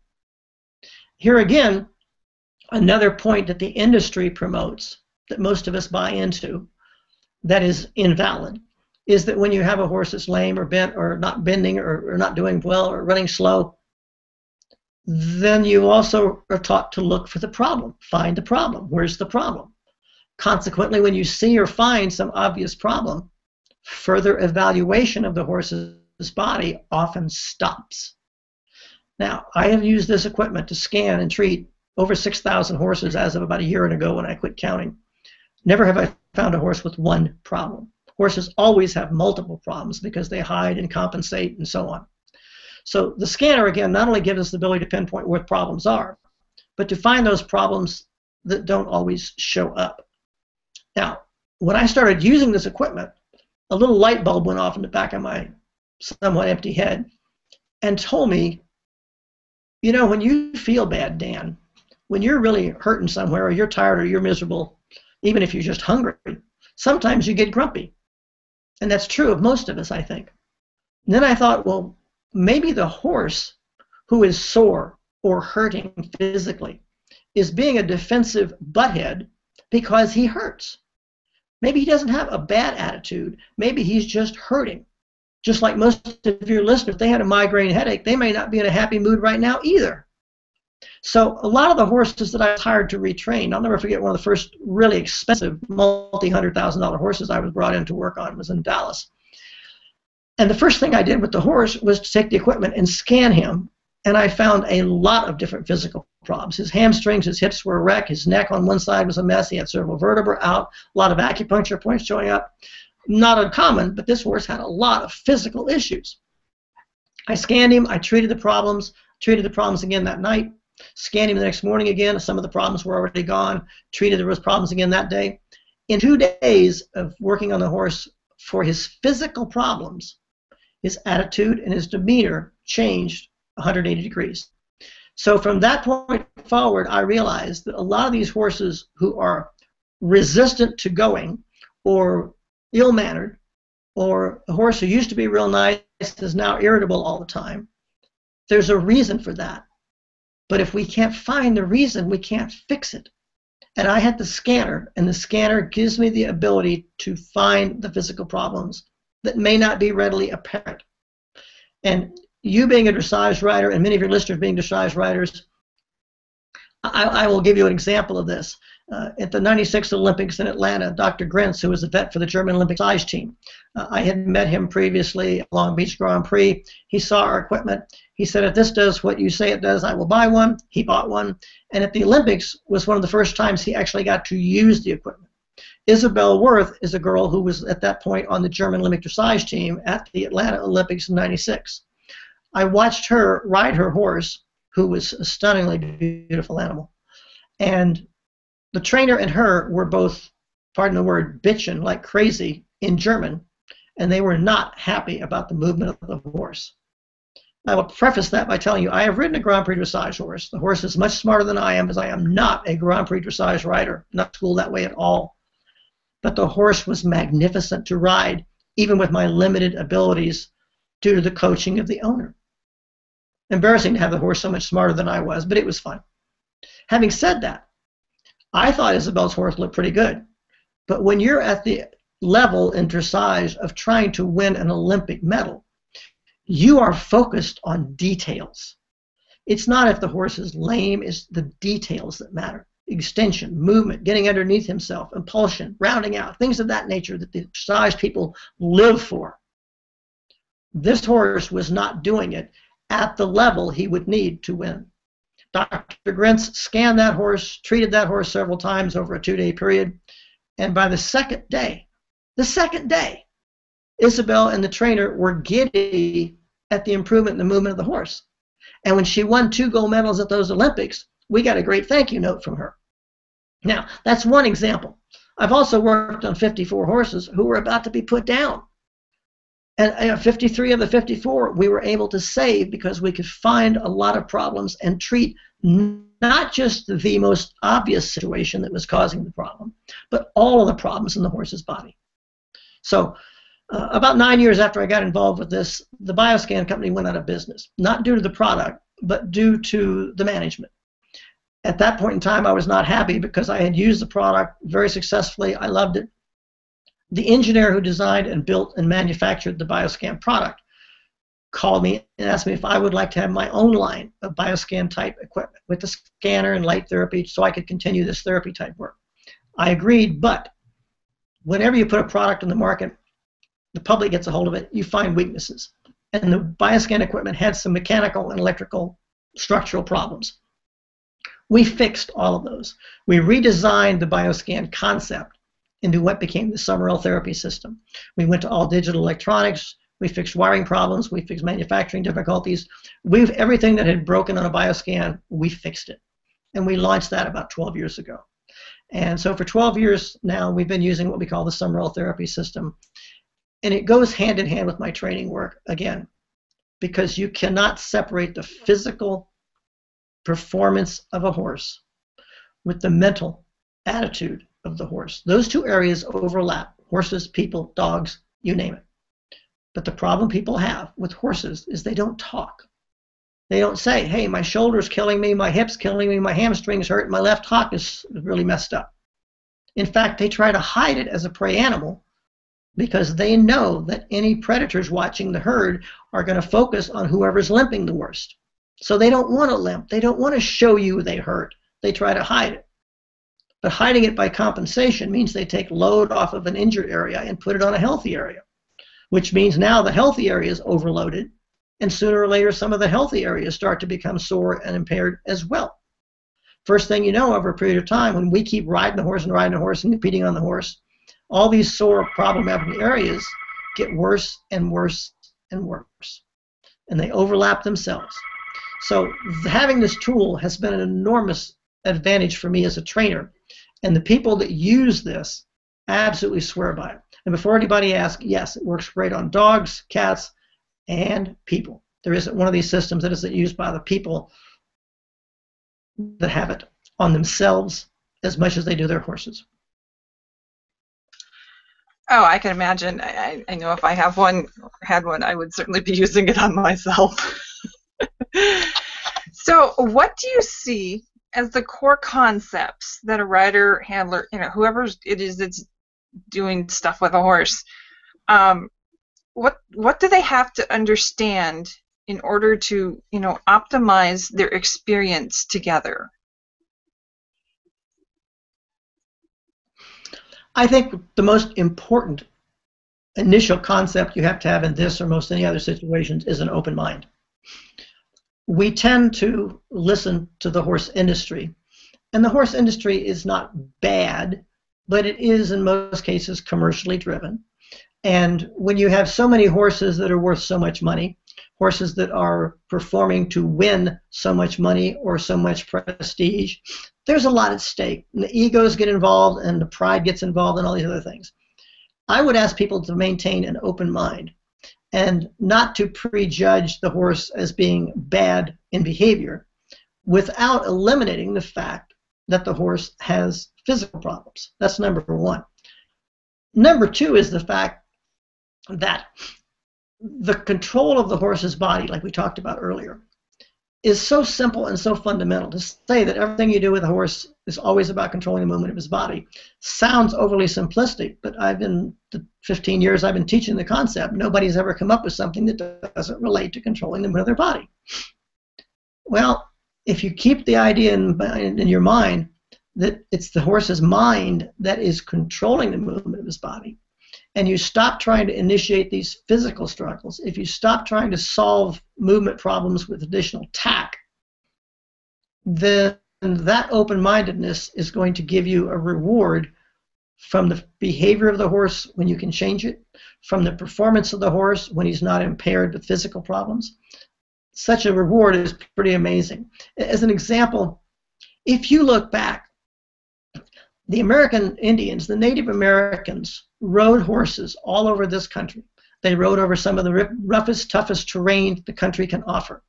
Here again, another point that the industry promotes that most of us buy into that is invalid is that when you have a horse that's lame or bent or not bending or, or not doing well or running slow, then you also are taught to look for the problem, find the problem. Where's the problem? Consequently, when you see or find some obvious problem, further evaluation of the horse's body often stops. Now, I have used this equipment to scan and treat over 6,000 horses as of about a year ago when I quit counting. Never have I found a horse with one problem. Horses always have multiple problems because they hide and compensate and so on. So the scanner, again, not only gives us the ability to pinpoint where problems are, but to find those problems that don't always show up. Now, when I started using this equipment, a little light bulb went off in the back of my somewhat empty head and told me, you know, when you feel bad, Dan, when you're really hurting somewhere or you're tired or you're miserable, even if you're just hungry, sometimes you get grumpy. And that's true of most of us, I think. And then I thought, well, maybe the horse who is sore or hurting physically is being a defensive butthead because he hurts. Maybe he doesn't have a bad attitude. Maybe he's just hurting. Just like most of your listeners, if they had a migraine headache, they may not be in a happy mood right now either. So a lot of the horses that I hired to retrain, I'll never forget one of the first really expensive multi-hundred thousand dollar horses I was brought in to work on was in Dallas. And the first thing I did with the horse was to take the equipment and scan him, and I found a lot of different physical problems. His hamstrings, his hips were a wreck, his neck on one side was a mess, he had several vertebrae out, a lot of acupuncture points showing up not uncommon, but this horse had a lot of physical issues. I scanned him, I treated the problems, treated the problems again that night, scanned him the next morning again, some of the problems were already gone, treated the problems again that day. In two days of working on the horse for his physical problems, his attitude and his demeanor changed 180 degrees. So from that point forward, I realized that a lot of these horses who are resistant to going or ill mannered, or a horse who used to be real nice is now irritable all the time. There's a reason for that. But if we can't find the reason, we can't fix it. And I had the scanner, and the scanner gives me the ability to find the physical problems that may not be readily apparent. And you being a dressage rider, and many of your listeners being dressage riders, I, I will give you an example of this uh, at the 96 Olympics in Atlanta, Dr. Grenz, who was a vet for the German Olympic size team. Uh, I had met him previously Long Beach Grand Prix. He saw our equipment. He said, if this does what you say it does, I will buy one. He bought one. And at the Olympics was one of the first times he actually got to use the equipment. Isabell Werth is a girl who was at that point on the German Olympic dressage team at the Atlanta Olympics in 96. I watched her ride her horse, who was a stunningly beautiful animal. And the trainer and her were both, pardon the word, bitching like crazy in German, and they were not happy about the movement of the horse. I will preface that by telling you I have ridden a Grand Prix dressage horse. The horse is much smarter than I am, as I am not a Grand Prix dressage rider, not schooled that way at all. But the horse was magnificent to ride, even with my limited abilities due to the coaching of the owner. Embarrassing to have the horse so much smarter than I was, but it was fun. Having said that, I thought Isabell's horse looked pretty good. But when you're at the level in dressage of trying to win an Olympic medal, you are focused on details. It's not if the horse is lame, it's the details that matter. Extension, movement, getting underneath himself, impulsion, rounding out, things of that nature that the dressage people live for. This horse was not doing it at the level he would need to win. Dr. Grintz scanned that horse, treated that horse several times over a two day period, and by the second day, the second day, Isabell and the trainer were giddy at the improvement in the movement of the horse. And when she won two gold medals at those Olympics, we got a great thank you note from her. Now, that's one example. I've also worked on 54 horses who were about to be put down. And 53 of the 54 we were able to save because we could find a lot of problems and treat not just the most obvious situation that was causing the problem, but all of the problems in the horse's body. So uh, about nine years after I got involved with this, the Bioscan company went out of business, not due to the product, but due to the management. At that point in time, I was not happy because I had used the product very successfully. I loved it. The engineer who designed and built and manufactured the Bioscan product called me and asked me if I would like to have my own line of Bioscan type equipment with the scanner and light therapy so I could continue this therapy type work. I agreed, but whenever you put a product on the market, the public gets a hold of it, you find weaknesses. And the bioscan equipment had some mechanical and electrical structural problems. We fixed all of those. We redesigned the bioscan concept into what became the Sumerel therapy system. We went to all digital electronics. We fixed wiring problems. We fixed manufacturing difficulties. We've everything that had broken on a bioscan, we fixed it, and we launched that about 12 years ago. And so for 12 years now, we've been using what we call the Sumerel therapy system, and it goes hand in hand with my training work again, because you cannot separate the physical performance of a horse with the mental attitude of the horse. Those two areas overlap horses, people, dogs, you name it. But the problem people have with horses is they don't talk. They don't say, hey, my shoulder's killing me, my hip's killing me, my hamstring's hurt, my left hock is really messed up. In fact, they try to hide it as a prey animal because they know that any predators watching the herd are going to focus on whoever's limping the worst. So they don't want to limp. They don't want to show you they hurt. They try to hide it. But hiding it by compensation means they take load off of an injured area and put it on a healthy area, which means now the healthy area is overloaded, and sooner or later some of the healthy areas start to become sore and impaired as well. First thing you know, over a period of time, when we keep riding the horse and riding the horse and competing on the horse, all these sore problematic areas get worse and worse and worse. And they overlap themselves. So having this tool has been an enormous advantage for me as a trainer. And the people that use this absolutely swear by it. And before anybody asks, yes, it works great on dogs, cats, and people. There isn't one of these systems that isn't used by the people that have it on themselves as much as they do their horses. Oh, I can imagine. I, I know if I have one, had one, I would certainly be using it on myself. so, what do you see as the core concepts that a rider, handler, you know, whoever it is that's doing stuff with a horse, um, what what do they have to understand in order to, you know, optimize their experience together? I think the most important initial concept you have to have in this or most any other situations is an open mind. We tend to listen to the horse industry And the horse industry is not bad, but it is in most cases commercially driven. And when you have so many horses that are worth so much money, horses that are performing to win so much money or so much prestige, there's a lot at stake. And the egos get involved and the pride gets involved and all these other things. I would ask people to maintain an open mind and not to prejudge the horse as being bad in behavior without eliminating the fact that the horse has physical problems. That's number one. Number two is the fact that the control of the horse's body, like we talked about earlier, is so simple and so fundamental. To say that everything you do with a horse is always about controlling the movement of his body sounds overly simplistic, but I've been the 15 years I've been teaching the concept, nobody's ever come up with something that doesn't relate to controlling the movement of their body. Well, if you keep the idea in, in your mind that it's the horse's mind that is controlling the movement of his body, and you stop trying to initiate these physical struggles, if you stop trying to solve movement problems with additional tack, then that open mindedness is going to give you a reward from the behavior of the horse when you can change it, from the performance of the horse when he's not impaired with physical problems. Such a reward is pretty amazing. As an example, if you look back, the American Indians, the Native Americans, rode horses all over this country. They rode over some of the roughest, toughest terrain the country can offer.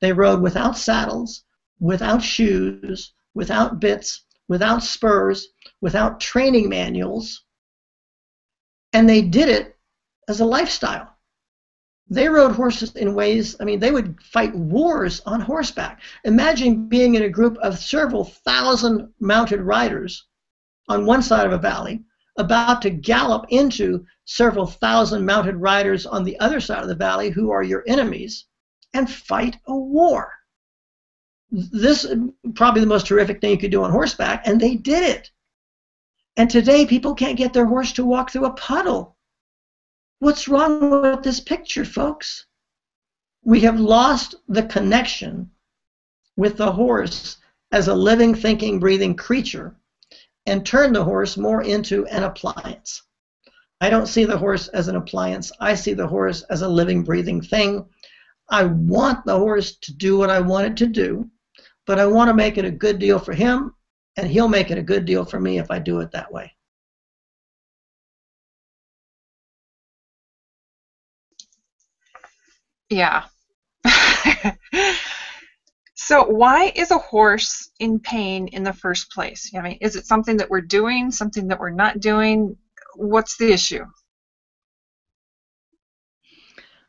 They rode without saddles, without shoes, without bits, without spurs, without training manuals, and they did it as a lifestyle. They rode horses in ways, I mean, they would fight wars on horseback. Imagine being in a group of several thousand mounted riders on one side of a valley about to gallop into several thousand mounted riders on the other side of the valley who are your enemies and fight a war. This is probably the most terrific thing you could do on horseback, and they did it. And today people can't get their horse to walk through a puddle. What's wrong with this picture, folks? We have lost the connection with the horse as a living, thinking, breathing creature and turn the horse more into an appliance. I don't see the horse as an appliance. I see the horse as a living, breathing thing. I want the horse to do what I want it to do, but I want to make it a good deal for him, and he'll make it a good deal for me if I do it that way. Yeah. So why is a horse in pain in the first place? I mean, is it something that we're doing, something that we're not doing? What's the issue?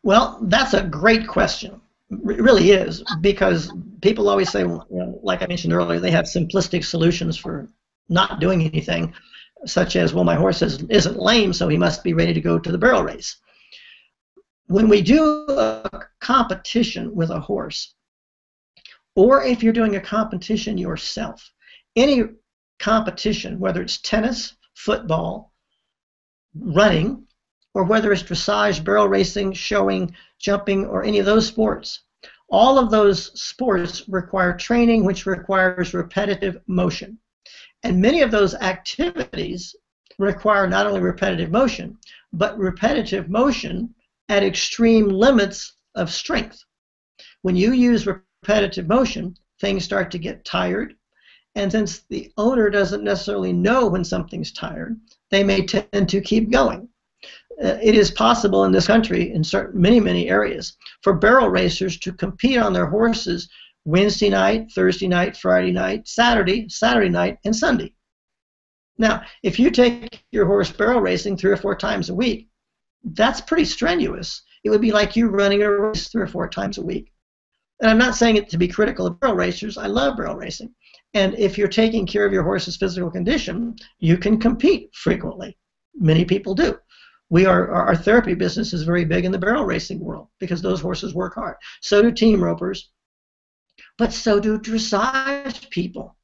Well, that's a great question. It really is because people always say, you know, like I mentioned earlier, they have simplistic solutions for not doing anything, such as, well, my horse is, isn't lame, so he must be ready to go to the barrel race. When we do a competition with a horse, or if you're doing a competition yourself. Any competition, whether it's tennis, football, running, or whether it's dressage, barrel racing, showing, jumping, or any of those sports, all of those sports require training, which requires repetitive motion. And many of those activities require not only repetitive motion, but repetitive motion at extreme limits of strength. When you use repetitive motion, things start to get tired. And since the owner doesn't necessarily know when something's tired, they may tend to keep going. Uh, it is possible in this country, in certain, many, many areas, for barrel racers to compete on their horses Wednesday night, Thursday night, Friday night, Saturday, Saturday night, and Sunday. Now, if you take your horse barrel racing three or four times a week, that's pretty strenuous. It would be like you running a race three or four times a week. And I'm not saying it to be critical of barrel racers. I love barrel racing. And if you're taking care of your horse's physical condition, you can compete frequently. Many people do. We are our therapy business is very big in the barrel racing world because those horses work hard. So do team ropers, but so do dressage people.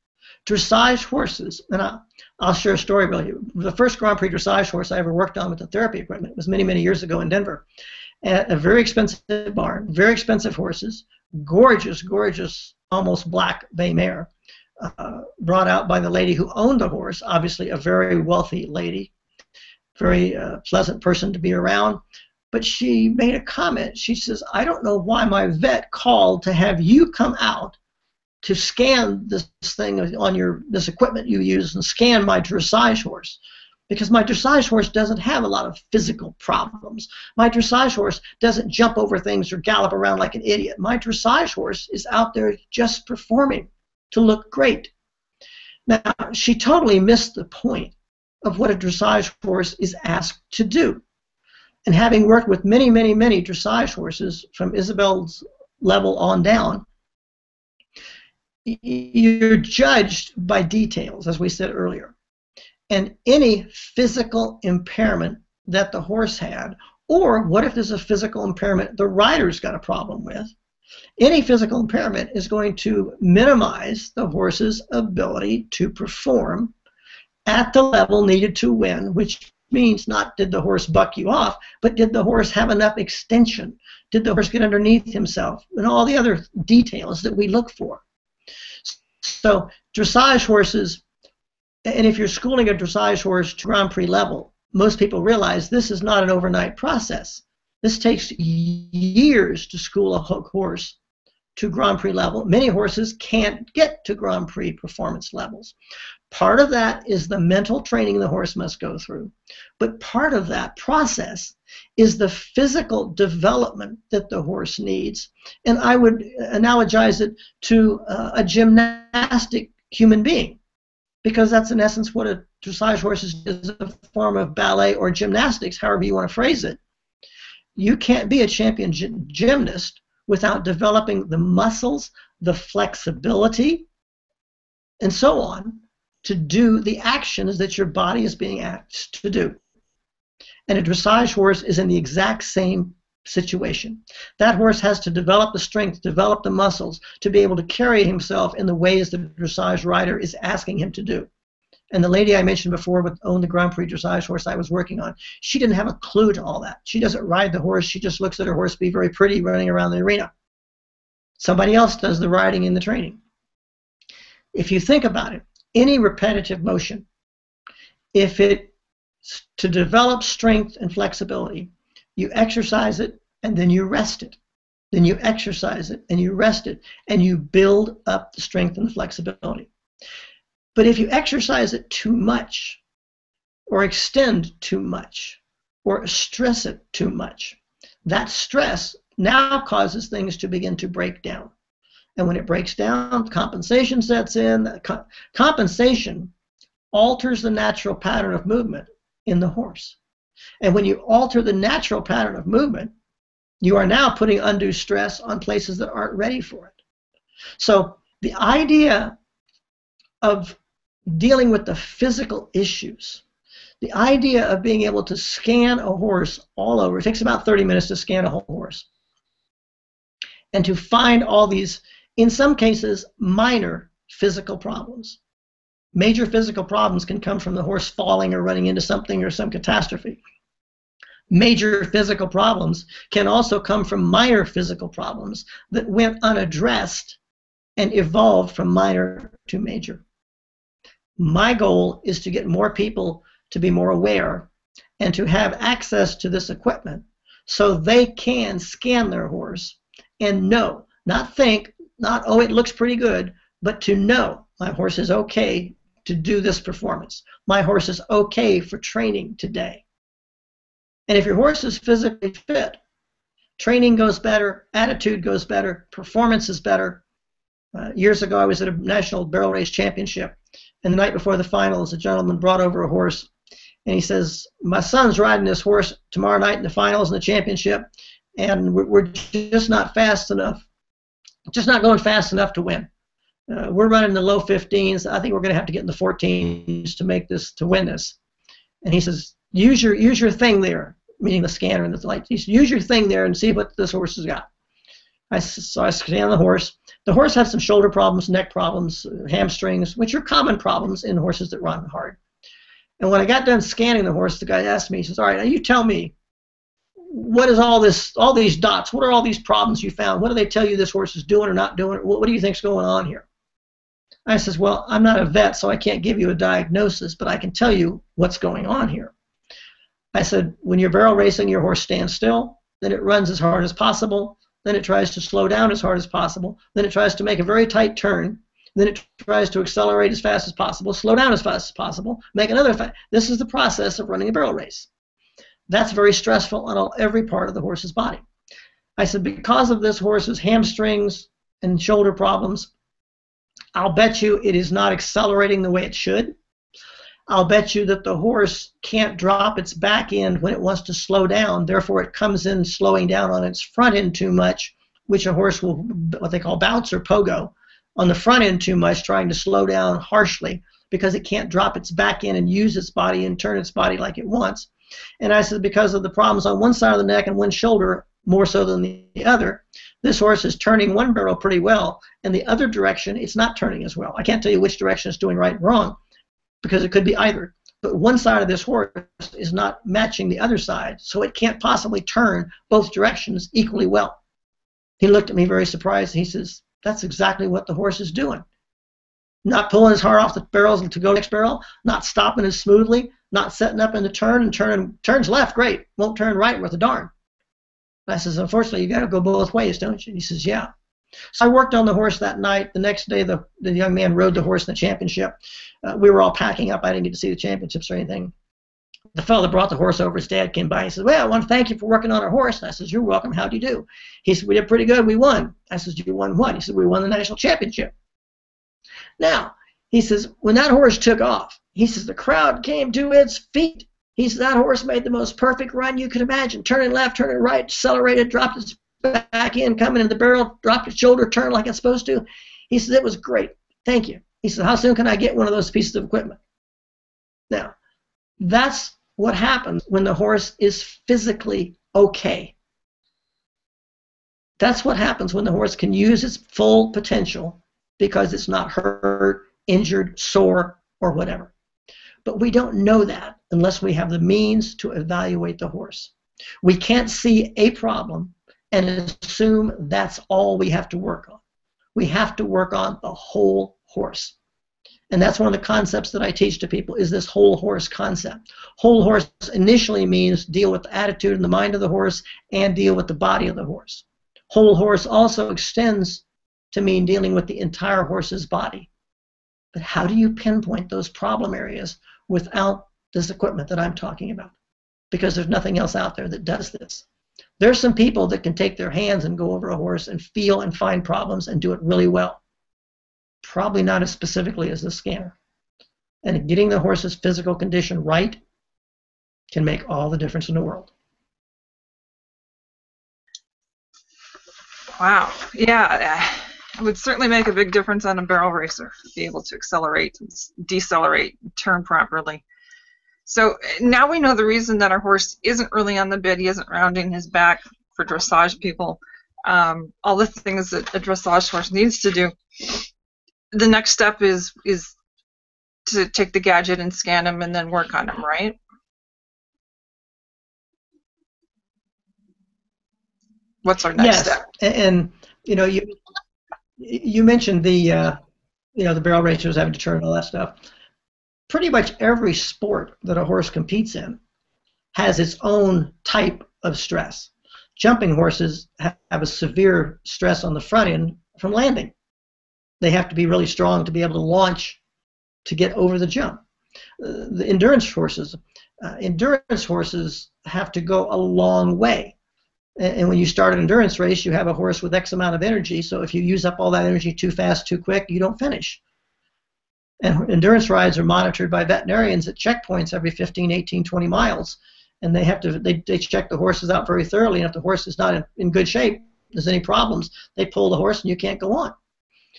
Dressage horses, and I'll, I'll share a story with you. The first Grand Prix dressage horse I ever worked on with the therapy equipment was many, many years ago in Denver. At a very expensive barn, very expensive horses gorgeous, gorgeous, almost black bay mare. uh, brought out by the lady who owned the horse, obviously a very wealthy lady, very uh, pleasant person to be around. But she made a comment. She says, I don't know why my vet called to have you come out to scan this thing on your this equipment you use and scan my dressage horse because my dressage horse doesn't have a lot of physical problems. My dressage horse doesn't jump over things or gallop around like an idiot. My dressage horse is out there just performing to look great. Now, she totally missed the point of what a dressage horse is asked to do. And having worked with many, many, many dressage horses from Isabell's level on down, you're judged by details, as we said earlier and any physical impairment that the horse had, or what if there's a physical impairment the rider's got a problem with? Any physical impairment is going to minimize the horse's ability to perform at the level needed to win, which means not did the horse buck you off, but did the horse have enough extension? Did the horse get underneath himself? And all the other details that we look for. So dressage horses and if you're schooling a dressage horse to Grand Prix level, most people realize this is not an overnight process. This takes years to school a hook horse to Grand Prix level. Many horses can't get to Grand Prix performance levels. Part of that is the mental training the horse must go through. But part of that process is the physical development that the horse needs. And I would analogize it to uh, a gymnastic human being because that's in essence what a dressage horse is, is a form of ballet or gymnastics, however you want to phrase it. You can't be a champion gymnast without developing the muscles, the flexibility, and so on to do the actions that your body is being asked to do. And a dressage horse is in the exact same situation. That horse has to develop the strength, develop the muscles to be able to carry himself in the ways the dressage rider is asking him to do. And the lady I mentioned before with owned the Grand Prix dressage horse I was working on, she didn't have a clue to all that. She doesn't ride the horse. She just looks at her horse be very pretty running around the arena. Somebody else does the riding and the training. If you think about it, any repetitive motion, if it to develop strength and flexibility, you exercise it and then you rest it. Then you exercise it and you rest it and you build up the strength and the flexibility. But if you exercise it too much or extend too much or stress it too much, that stress now causes things to begin to break down. And when it breaks down, compensation sets in. compensation alters the natural pattern of movement in the horse. And when you alter the natural pattern of movement, you are now putting undue stress on places that aren't ready for it. So the idea of dealing with the physical issues, the idea of being able to scan a horse all over, it takes about 30 minutes to scan a whole horse, and to find all these, in some cases, minor physical problems. Major physical problems can come from the horse falling or running into something or some catastrophe. Major physical problems can also come from minor physical problems that went unaddressed and evolved from minor to major. My goal is to get more people to be more aware and to have access to this equipment so they can scan their horse and know, not think, not, oh, it looks pretty good, but to know my horse is okay to do this performance. My horse is okay for training today. And if your horse is physically fit, training goes better, attitude goes better, performance is better. Uh, years ago, I was at a national barrel race championship, and the night before the finals, a gentleman brought over a horse, and he says, "My son's riding this horse tomorrow night in the finals in the championship, and we're, we're just not fast enough, just not going fast enough to win." Uh, we're running the low 15s. I think we're going to have to get in the 14s to make this to win this. And he says, use your use your thing there, meaning the scanner and the light. He says, use your thing there and see what this horse has got. I so I scan the horse. The horse had some shoulder problems, neck problems, hamstrings, which are common problems in horses that run hard. And when I got done scanning the horse, the guy asked me, he says, "All right, now you tell me, what is all this, all these dots? What are all these problems you found? What do they tell you this horse is doing or not doing? What, what do you think's going on here?" I says, Well, I'm not a vet, so I can't give you a diagnosis, but I can tell you what's going on here. I said, When you're barrel racing, your horse stands still, then it runs as hard as possible, then it tries to slow down as hard as possible, then it tries to make a very tight turn, then it tries to accelerate as fast as possible, slow down as fast as possible, make another. Fa- this is the process of running a barrel race. That's very stressful on all, every part of the horse's body. I said, because of this horse's hamstrings and shoulder problems, I'll bet you it is not accelerating the way it should. I'll bet you that the horse can't drop its back end when it wants to slow down. Therefore, it comes in slowing down on its front end too much, which a horse will, what they call bounce or pogo, on the front end too much, trying to slow down harshly because it can't drop its back end and use its body and turn its body like it wants. And I said, because of the problems on one side of the neck and one shoulder, more so than the other, this horse is turning one barrel pretty well, and the other direction, it's not turning as well. I can't tell you which direction it's doing right and wrong because it could be either. But one side of this horse is not matching the other side, so it can't possibly turn both directions equally well. He looked at me very surprised. He says, That's exactly what the horse is doing. Not pulling his heart off the barrels to go next barrel, not stopping as smoothly, not setting up in the turn and turning turns left, great. Won't turn right worth a darn. I says, unfortunately, you got to go both ways, don't you? He says, yeah. So I worked on the horse that night. The next day, the, the young man rode the horse in the championship. Uh, we were all packing up. I didn't get to see the championships or anything. The fellow that brought the horse over, his dad came by. He says, Well, I want to thank you for working on our horse. And I says, You're welcome. How'd you do? He said, We did pretty good. We won. I says, You won what? He said, We won the national championship. Now, he says, When that horse took off, he says, The crowd came to its feet. He said, That horse made the most perfect run you could imagine. Turning left, turning right, accelerated, dropped its back in, coming in the barrel, dropped its shoulder, turned like it's supposed to. He says, It was great. Thank you. He said, How soon can I get one of those pieces of equipment? Now, that's what happens when the horse is physically okay. That's what happens when the horse can use its full potential because it's not hurt, injured, sore, or whatever. But we don't know that unless we have the means to evaluate the horse. We can't see a problem and assume that's all we have to work on. We have to work on the whole horse. And that's one of the concepts that I teach to people is this whole horse concept. Whole horse initially means deal with the attitude and the mind of the horse and deal with the body of the horse. Whole horse also extends to mean dealing with the entire horse's body. But how do you pinpoint those problem areas without this equipment that I'm talking about? Because there's nothing else out there that does this. There's some people that can take their hands and go over a horse and feel and find problems and do it really well. Probably not as specifically as the scanner. And getting the horse's physical condition right can make all the difference in the world. Wow. Yeah. It would certainly make a big difference on a barrel racer, be able to accelerate, decelerate, turn properly. So now we know the reason that our horse isn't really on the bit, he isn't rounding his back for dressage people, um, all the things that a dressage horse needs to do. The next step is is to take the gadget and scan him and then work on him, right? What's our next yes. step? And you know, you you mentioned the uh, you know the barrel racers having to turn all that stuff pretty much every sport that a horse competes in has its own type of stress. Jumping horses have a severe stress on the front end from landing. They have to be really strong to be able to launch to get over the jump. Uh, the endurance horses, uh, endurance horses have to go a long way. And, when you start an endurance race, you have a horse with X amount of energy. So if you use up all that energy too fast, too quick, you don't finish. And endurance rides are monitored by veterinarians at checkpoints every 15, 18, 20 miles. And they have to they, they check the horses out very thoroughly. And if the horse is not in, in good shape, there's any problems, they pull the horse and you can't go on.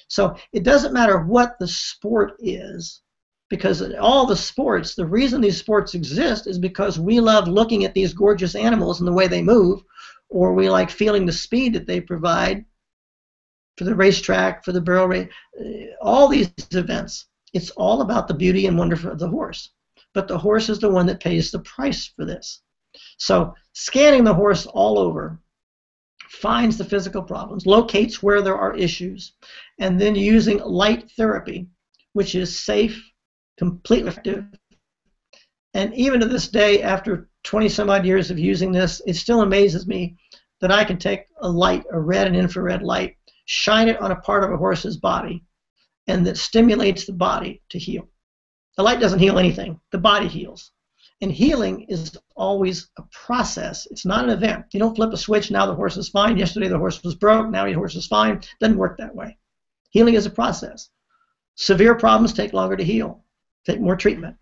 So it doesn't matter what the sport is, because all the sports, the reason these sports exist is because we love looking at these gorgeous animals and the way they move, or we like feeling the speed that they provide for the racetrack, for the barrel race, uh, all these events. It's all about the beauty and wonder of the horse. But the horse is the one that pays the price for this. So scanning the horse all over finds the physical problems, locates where there are issues, and then using light therapy which is safe, completely effective. And even to this day, after 20 some odd years of using this, it still amazes me that I can take a light, a red and infrared light, shine it on a part of a horse's body, and that stimulates the body to heal. The light doesn't heal anything, the body heals. And healing is always a process. It's not an event. You don't flip a switch, now the horse is fine. Yesterday the horse was broke, now the horse is fine. Doesn't work that way. Healing is a process. Severe problems take longer to heal, take more treatment.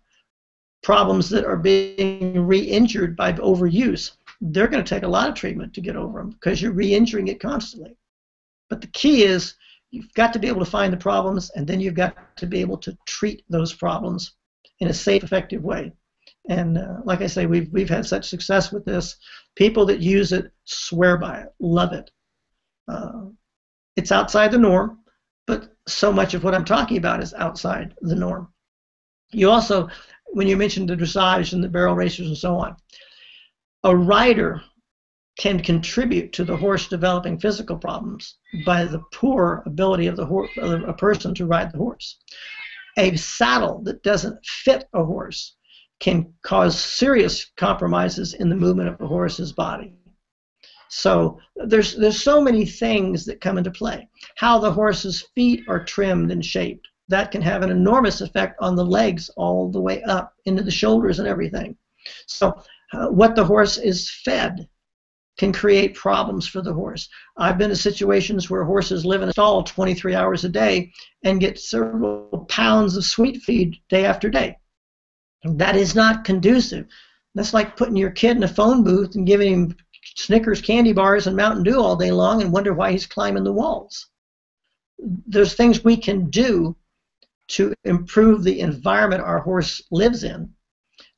Problems that are being re injured by overuse, they're going to take a lot of treatment to get over them because you're re injuring it constantly. But the key is you've got to be able to find the problems and then you've got to be able to treat those problems in a safe, effective way. And uh, like I say, we've we've had such success with this. People that use it swear by it, love it. Uh, it's outside the norm, but so much of what I'm talking about is outside the norm. You also, when you mentioned the dressage and the barrel racers and so on, a rider can contribute to the horse developing physical problems by the poor ability of the horse, of a person to ride the horse. A saddle that doesn't fit a horse can cause serious compromises in the movement of a horse's body. So there's there's so many things that come into play. How the horse's feet are trimmed and shaped that can have an enormous effect on the legs all the way up into the shoulders and everything. So uh, what the horse is fed can create problems for the horse. I've been in situations where horses live in a stall 23 hours a day and get several pounds of sweet feed day after day. That is not conducive. That's like putting your kid in a phone booth and giving him Snickers candy bars and Mountain Dew all day long and wonder why he's climbing the walls. There's things we can do to improve the environment our horse lives in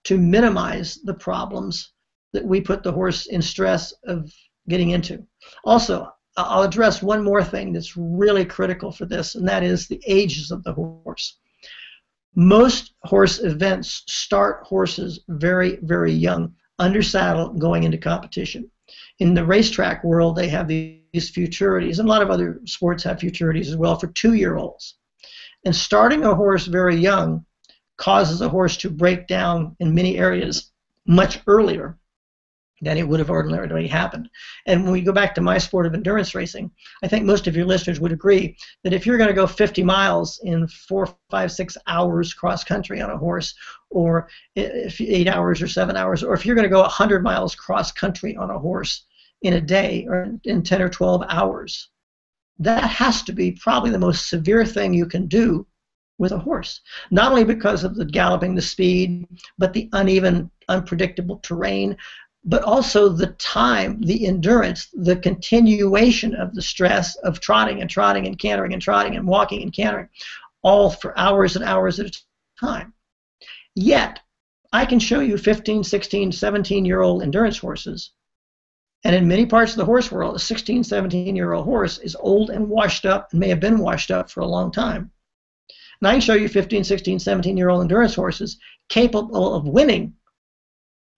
to minimize the problems that we put the horse in stress of getting into. Also, I'll address one more thing that's really critical for this, and that is the ages of the horse. Most horse events start horses very, very young, under saddle, going into competition. In the racetrack world, they have these futurities, and a lot of other sports have futurities as well for two year olds. And starting a horse very young causes a horse to break down in many areas much earlier than it would have ordinarily happened. And when we go back to my sport of endurance racing, I think most of your listeners would agree that if you're going to go 50 miles in four, five, six hours cross country on a horse, or eight hours or seven hours, or if you're going to go 100 miles cross country on a horse in a day or in 10 or 12 hours, that has to be probably the most severe thing you can do with a horse. Not only because of the galloping, the speed, but the uneven, unpredictable terrain, but also the time, the endurance, the continuation of the stress of trotting and trotting and cantering and trotting and walking and cantering, all for hours and hours at a time. Yet, I can show you 15, 16, 17 year old endurance horses. And in many parts of the horse world, a 16, 17 year old horse is old and washed up and may have been washed up for a long time. And I can show you 15, 16, 17 year old endurance horses capable of winning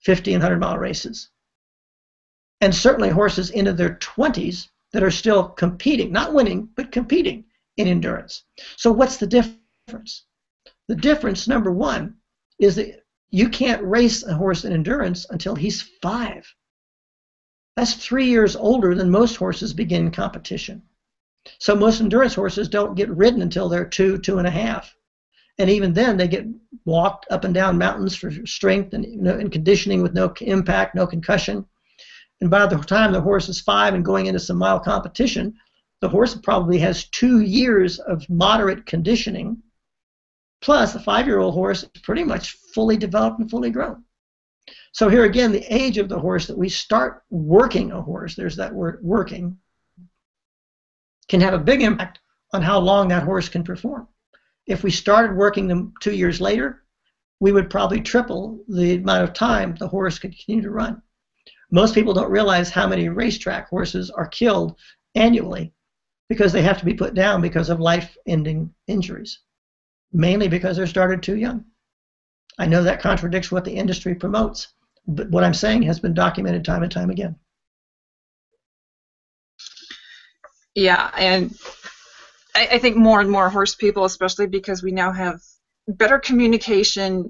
50 and 100 mile races. And certainly horses into their 20s that are still competing, not winning, but competing in endurance. So, what's the difference? The difference, number one, is that you can't race a horse in endurance until he's five. That's three years older than most horses begin competition. So, most endurance horses don't get ridden until they're two, two and a half and even then they get walked up and down mountains for strength and, you know, and conditioning with no impact, no concussion. And by the time the horse is five and going into some mile competition, the horse probably has two years of moderate conditioning. Plus, the five-year-old horse is pretty much fully developed and fully grown. So here again, the age of the horse that we start working a horse, there's that word working, can have a big impact on how long that horse can perform. If we started working them two years later, we would probably triple the amount of time the horse could continue to run. Most people don't realize how many racetrack horses are killed annually because they have to be put down because of life ending injuries, mainly because they're started too young. I know that contradicts what the industry promotes, but what I'm saying has been documented time and time again. Yeah, and I, I think more and more horse people, especially because we now have better communication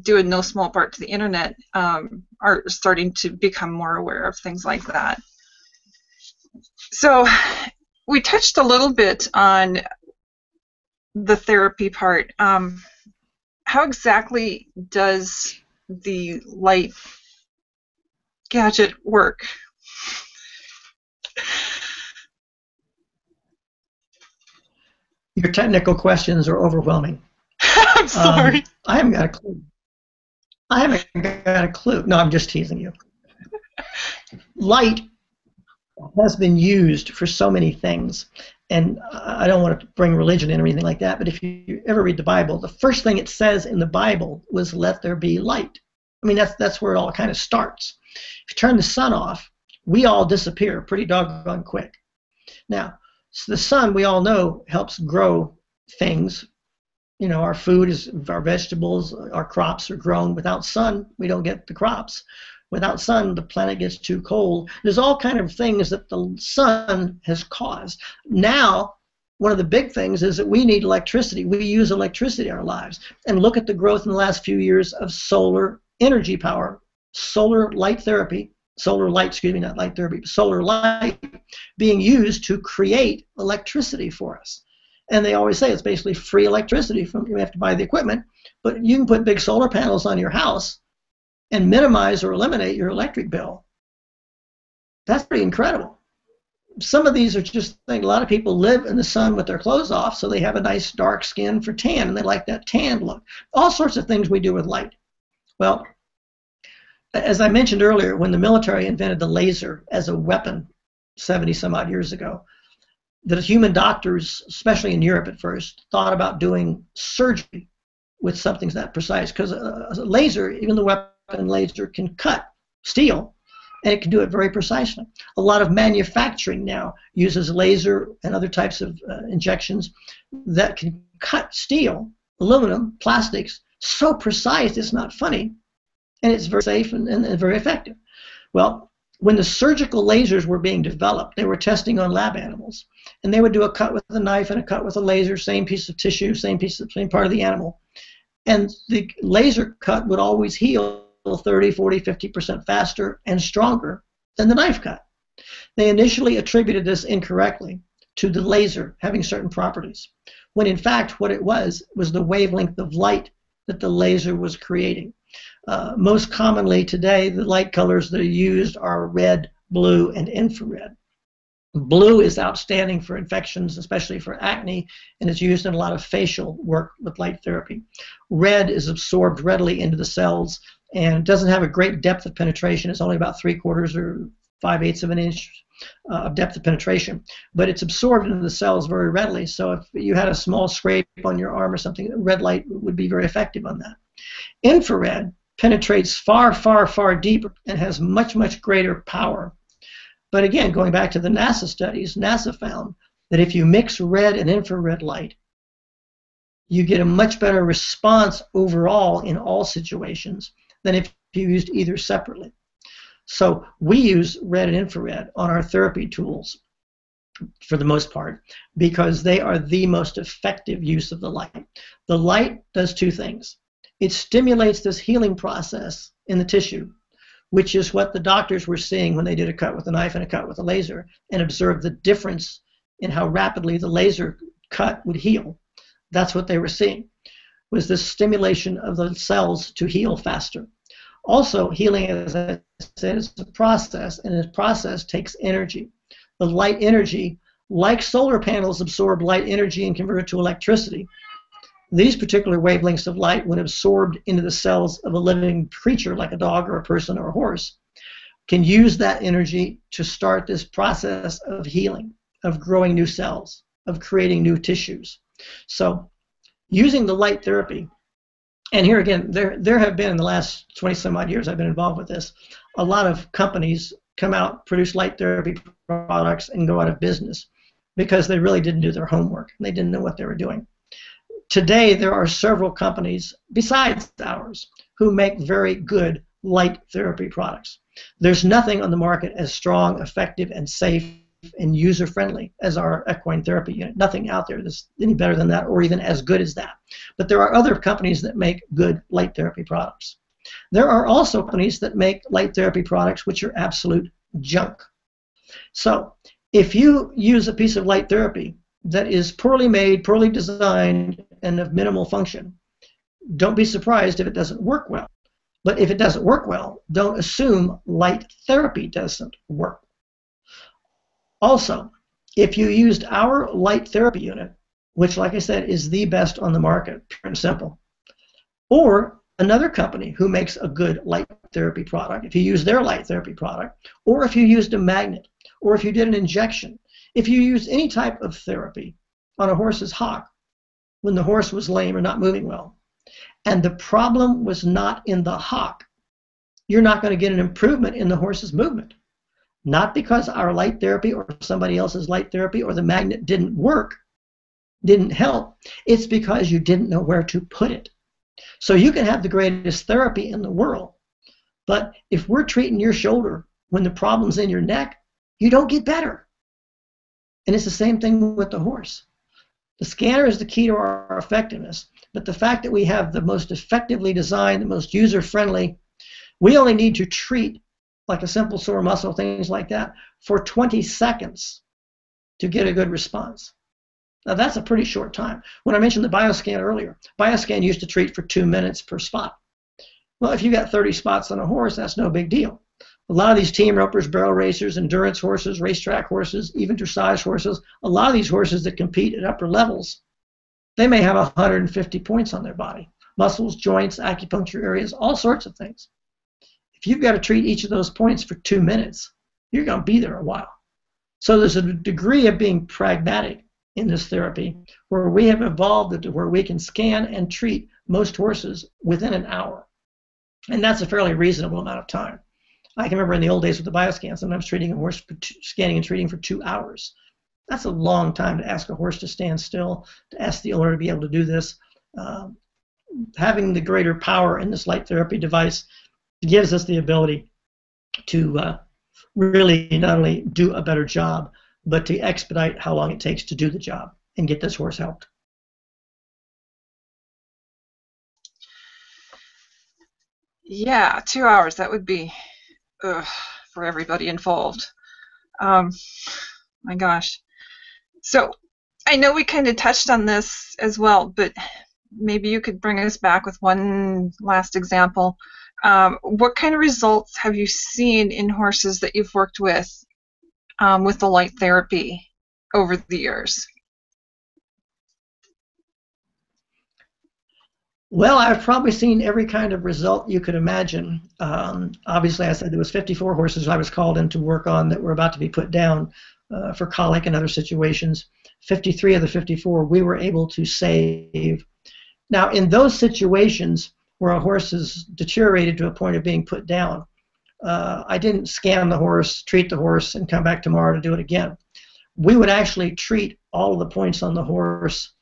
due in no small part to the internet, um, are starting to become more aware of things like that. So we touched a little bit on the therapy part. Um, how exactly does the light gadget work? Your technical questions are overwhelming. I'm sorry. Um, I haven't got a clue. I haven't got a clue. No, I'm just teasing you. Light has been used for so many things. And I don't want to bring religion in or anything like that, but if you ever read the Bible, the first thing it says in the Bible was, let there be light. I mean, that's, that's where it all kind of starts. If you turn the sun off, we all disappear pretty doggone quick. Now, so the sun, we all know, helps grow things. You know, our food is, our vegetables, our crops are grown. Without sun, we don't get the crops. Without sun, the planet gets too cold. There's all kind of things that the sun has caused. Now, one of the big things is that we need electricity. We use electricity in our lives. And look at the growth in the last few years of solar energy power, solar light therapy, solar light, excuse me, not light therapy, solar light being used to create electricity for us. And they always say it's basically free electricity from you have to buy the equipment, but you can put big solar panels on your house and minimize or eliminate your electric bill. That's pretty incredible. Some of these are just things. A lot of people live in the sun with their clothes off, so they have a nice dark skin for tan, and they like that tan look. All sorts of things we do with light. Well, as I mentioned earlier, when the military invented the laser as a weapon 70 some odd years ago, the human doctors, especially in Europe at first, thought about doing surgery with something that precise because a laser, even the weapon and laser can cut steel and it can do it very precisely. A lot of manufacturing now uses laser and other types of uh, injections that can cut steel, aluminum, plastics so precise it's not funny and it's very safe and, and, and very effective. Well, when the surgical lasers were being developed, they were testing on lab animals, and they would do a cut with a knife and a cut with a laser, same piece of tissue, same piece, of, same part of the animal, and the laser cut would always heal 30, 40, 50% faster and stronger than the knife cut. They initially attributed this incorrectly to the laser having certain properties, when in fact what it was was the wavelength of light that the laser was creating. Uh, most commonly today, the light colors that are used are red, blue, and infrared. Blue is outstanding for infections, especially for acne, and is used in a lot of facial work with light therapy. Red is absorbed readily into the cells and it doesn't have a great depth of penetration. It's only about three quarters or five eighths of an inch uh, of depth of penetration, but it's absorbed into the cells very readily. So if you had a small scrape on your arm or something, red light would be very effective on that. Infrared penetrates far, far, far deeper and has much, much greater power. But again, going back to the NASA studies, NASA found that if you mix red and infrared light, you get a much better response overall in all situations than if you used either separately. So we use red and infrared on our therapy tools for the most part because they are the most effective use of the light. The light does two things. It stimulates this healing process in the tissue, which is what the doctors were seeing when they did a cut with a knife and a cut with a laser and observed the difference in how rapidly the laser cut would heal. That's what they were seeing was this stimulation of the cells to heal faster. Also, healing, as I said, is a process, and this process takes energy. The light energy, like solar panels, absorb light energy and convert it to electricity. These particular wavelengths of light, when absorbed into the cells of a living creature like a dog or a person or a horse, can use that energy to start this process of healing, of growing new cells, of creating new tissues. So, using the light therapy and here again, there there have been in the last 20 some odd years I've been involved with this, a lot of companies come out, produce light therapy products, and go out of business because they really didn't do their homework. And they didn't know what they were doing. Today, there are several companies besides ours who make very good light therapy products. There's nothing on the market as strong, effective, and safe and user friendly as our equine therapy unit. Nothing out there that's any better than that or even as good as that. But there are other companies that make good light therapy products. There are also companies that make light therapy products which are absolute junk. So if you use a piece of light therapy that is poorly made, poorly designed, and of minimal function, don't be surprised if it doesn't work well. But if it doesn't work well, don't assume light therapy doesn't work. Also, if you used our light therapy unit, which, like I said, is the best on the market, pure and simple, or another company who makes a good light therapy product, if you use their light therapy product, or if you used a magnet, or if you did an injection, if you used any type of therapy on a horse's hock when the horse was lame or not moving well, and the problem was not in the hock, you're not going to get an improvement in the horse's movement. Not because our light therapy or somebody else's light therapy or the magnet didn't work, didn't help. It's because you didn't know where to put it. So you can have the greatest therapy in the world, but if we're treating your shoulder when the problem's in your neck, you don't get better. And it's the same thing with the horse. The scanner is the key to our effectiveness, but the fact that we have the most effectively designed, the most user friendly, we only need to treat like a simple sore muscle, things like that, for 20 seconds to get a good response. Now that's a pretty short time. When I mentioned the bioscan earlier, bioscan used to treat for two minutes per spot. Well, if you've got 30 spots on a horse, that's no big deal. A lot of these team ropers, barrel racers, endurance horses, racetrack horses, even dressage horses, a lot of these horses that compete at upper levels, they may have 150 points on their body muscles, joints, acupuncture areas, all sorts of things. If you've got to treat each of those points for two minutes, you're going to be there a while. So there's a degree of being pragmatic in this therapy where we have evolved to where we can scan and treat most horses within an hour. And that's a fairly reasonable amount of time. I can remember in the old days with the bioscan, sometimes treating a horse, scanning and treating for two hours. That's a long time to ask a horse to stand still, to ask the owner to be able to do this. Uh, having the greater power in this light therapy device gives us the ability to uh, really not only do a better job, but to expedite how long it takes to do the job and get this horse helped. Yeah, two hours. That would be ugh, for everybody involved. Um, my gosh. So I know we kind of touched on this as well, but maybe you could bring us back with one last example. Um, what kind of results have you seen in horses that you've worked with um, with the light therapy over the years? Well, I've probably seen every kind of result you could imagine. Um, obviously, I said there was 54 horses I was called in to work on that were about to be put down uh, for colic and other situations. 53 of the 54 we were able to save. Now, in those situations where a horse is deteriorated to a point of being put down, uh, I didn't scan the horse, treat the horse, and come back tomorrow to do it again. We would actually treat all of the points on the horse,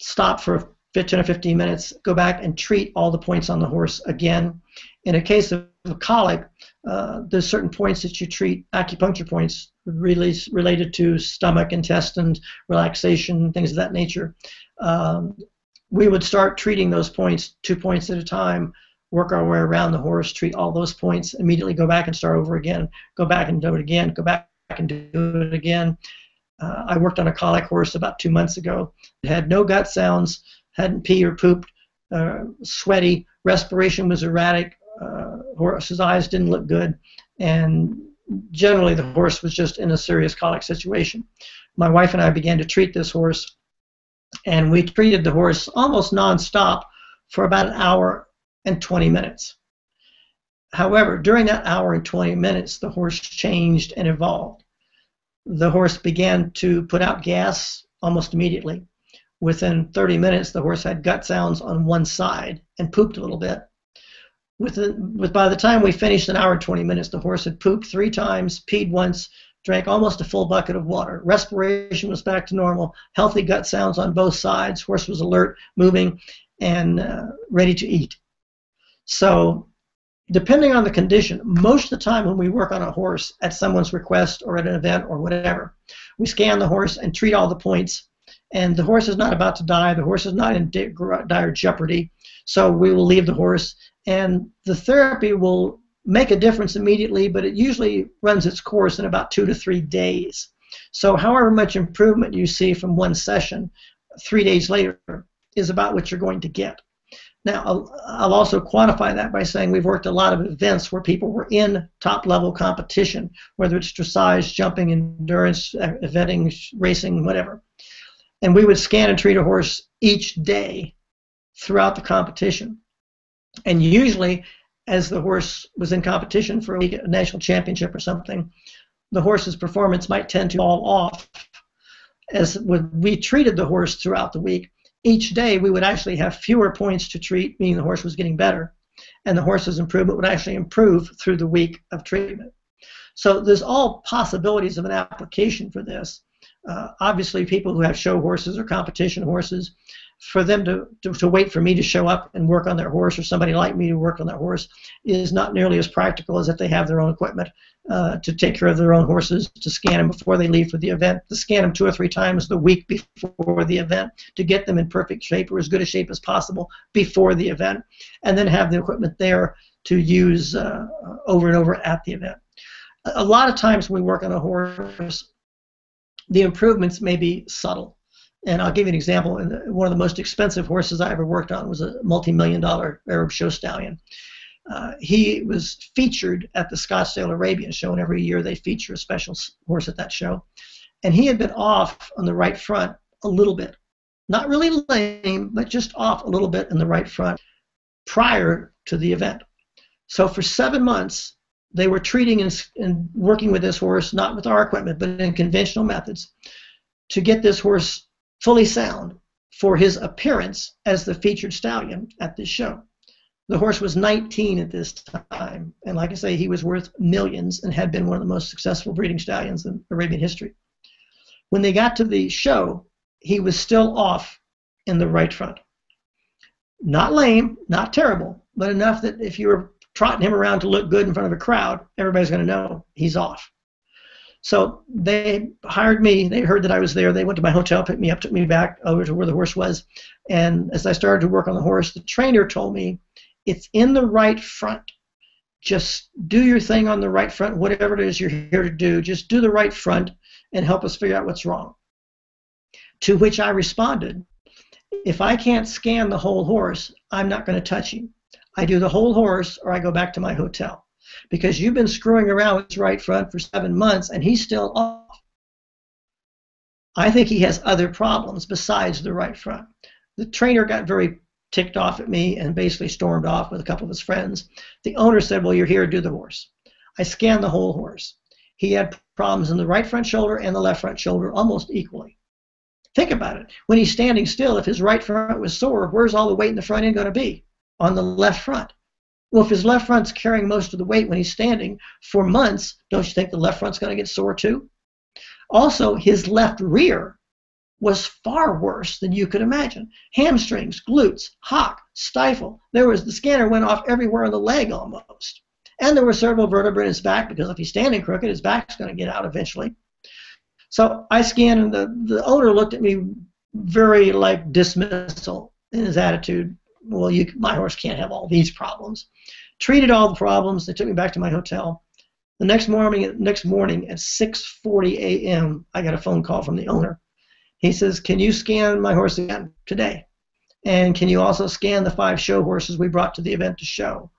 stop for 10 or 15 minutes, go back and treat all the points on the horse again. In a case of colic, uh, there's certain points that you treat, acupuncture points related to stomach, intestines, relaxation, things of that nature. Um, we would start treating those points two points at a time, work our way around the horse, treat all those points, immediately go back and start over again, go back and do it again, go back and do it again. Uh, I worked on a colic horse about two months ago. It had no gut sounds, hadn't pee or pooped, uh, sweaty, respiration was erratic, uh, horse's eyes didn't look good, and generally the horse was just in a serious colic situation. My wife and I began to treat this horse, and we treated the horse almost nonstop for about an hour and 20 minutes. However, during that hour and 20 minutes, the horse changed and evolved. The horse began to put out gas almost immediately. Within 30 minutes, the horse had gut sounds on one side and pooped a little bit. Within, with, by the time we finished an hour and 20 minutes, the horse had pooped three times, peed once, drank almost a full bucket of water. Respiration was back to normal, healthy gut sounds on both sides. Horse was alert, moving, and uh, ready to eat. So depending on the condition, most of the time when we work on a horse at someone's request or at an event or whatever, we scan the horse and treat all the points. And the horse is not about to die. The horse is not in dire jeopardy. So we will leave the horse, and the therapy will make a difference immediately, but it usually runs its course in about two to three days. So, however much improvement you see from one session, three days later is about what you're going to get. Now, I'll, I'll, also quantify that by saying we've worked a lot of events where people were in top level competition, whether it's dressage, jumping, endurance, eventing, racing, whatever. And we would scan and treat a horse each day throughout the competition. And usually, as the horse was in competition for a national championship or something, the horse's performance might tend to fall off. As we treated the horse throughout the week, each day we would actually have fewer points to treat, meaning the horse was getting better, and the horse's improvement would actually improve through the week of treatment. So there's all possibilities of an application for this. Uh, obviously, people who have show horses or competition horses for them to, to, to, wait for me to show up and work on their horse or somebody like me to work on their horse is not nearly as practical as if they have their own equipment uh, to take care of their own horses, to scan them before they leave for the event, to scan them two or three times the week before the event, to get them in perfect shape or as good a shape as possible before the event, and then have the equipment there to use uh, over and over at the event. A lot of times when we work on a horse, the improvements may be subtle and I'll give you an example. One of the most expensive horses I ever worked on was a multi-million dollar Arab show stallion. Uh, he was featured at the Scottsdale Arabian show, and every year they feature a special horse at that show. And he had been off on the right front a little bit. Not really lame, but just off a little bit in the right front prior to the event. So for seven months, they were treating and, and working with this horse, not with our equipment, but in conventional methods, to get this horse fully sound for his appearance as the featured stallion at this show. The horse was 19 at this time, and like I say, he was worth millions and had been one of the most successful breeding stallions in Arabian history. When they got to the show, he was still off in the right front. Not lame, not terrible, but enough that if you were trotting him around to look good in front of a crowd, everybody's going to know he's off. So they hired me. They heard that I was there. They went to my hotel, picked me up, took me back over to where the horse was. And as I started to work on the horse, the trainer told me, it's in the right front. Just do your thing on the right front, whatever it is you're here to do. Just do the right front and help us figure out what's wrong. To which I responded, if I can't scan the whole horse, I'm not going to touch him. I do the whole horse or I go back to my hotel because you've been screwing around with his right front for seven months and he's still off. I think he has other problems besides the right front. The trainer got very ticked off at me and basically stormed off with a couple of his friends. The owner said, Well, you're here to do the horse. I scanned the whole horse. He had problems in the right front shoulder and the left front shoulder almost equally. Think about it. When he's standing still, if his right front was sore, where's all the weight in the front end going to be? On the left front. Well, if his left front's carrying most of the weight when he's standing for months, don't you think the left front's going to get sore too? Also, his left rear was far worse than you could imagine. Hamstrings, glutes, hock, stifle. There was the scanner went off everywhere on the leg almost. And there were several vertebrae in his back because if he's standing crooked, his back's going to get out eventually. So I scanned, and the, the owner looked at me very like dismissal in his attitude well, you, my horse can't have all these problems. Treated all the problems. They took me back to my hotel. The next morning, next morning at 6:40 a.m., I got a phone call from the owner. He says, "Can you scan my horse again today? And can you also scan the five show horses we brought to the event to show?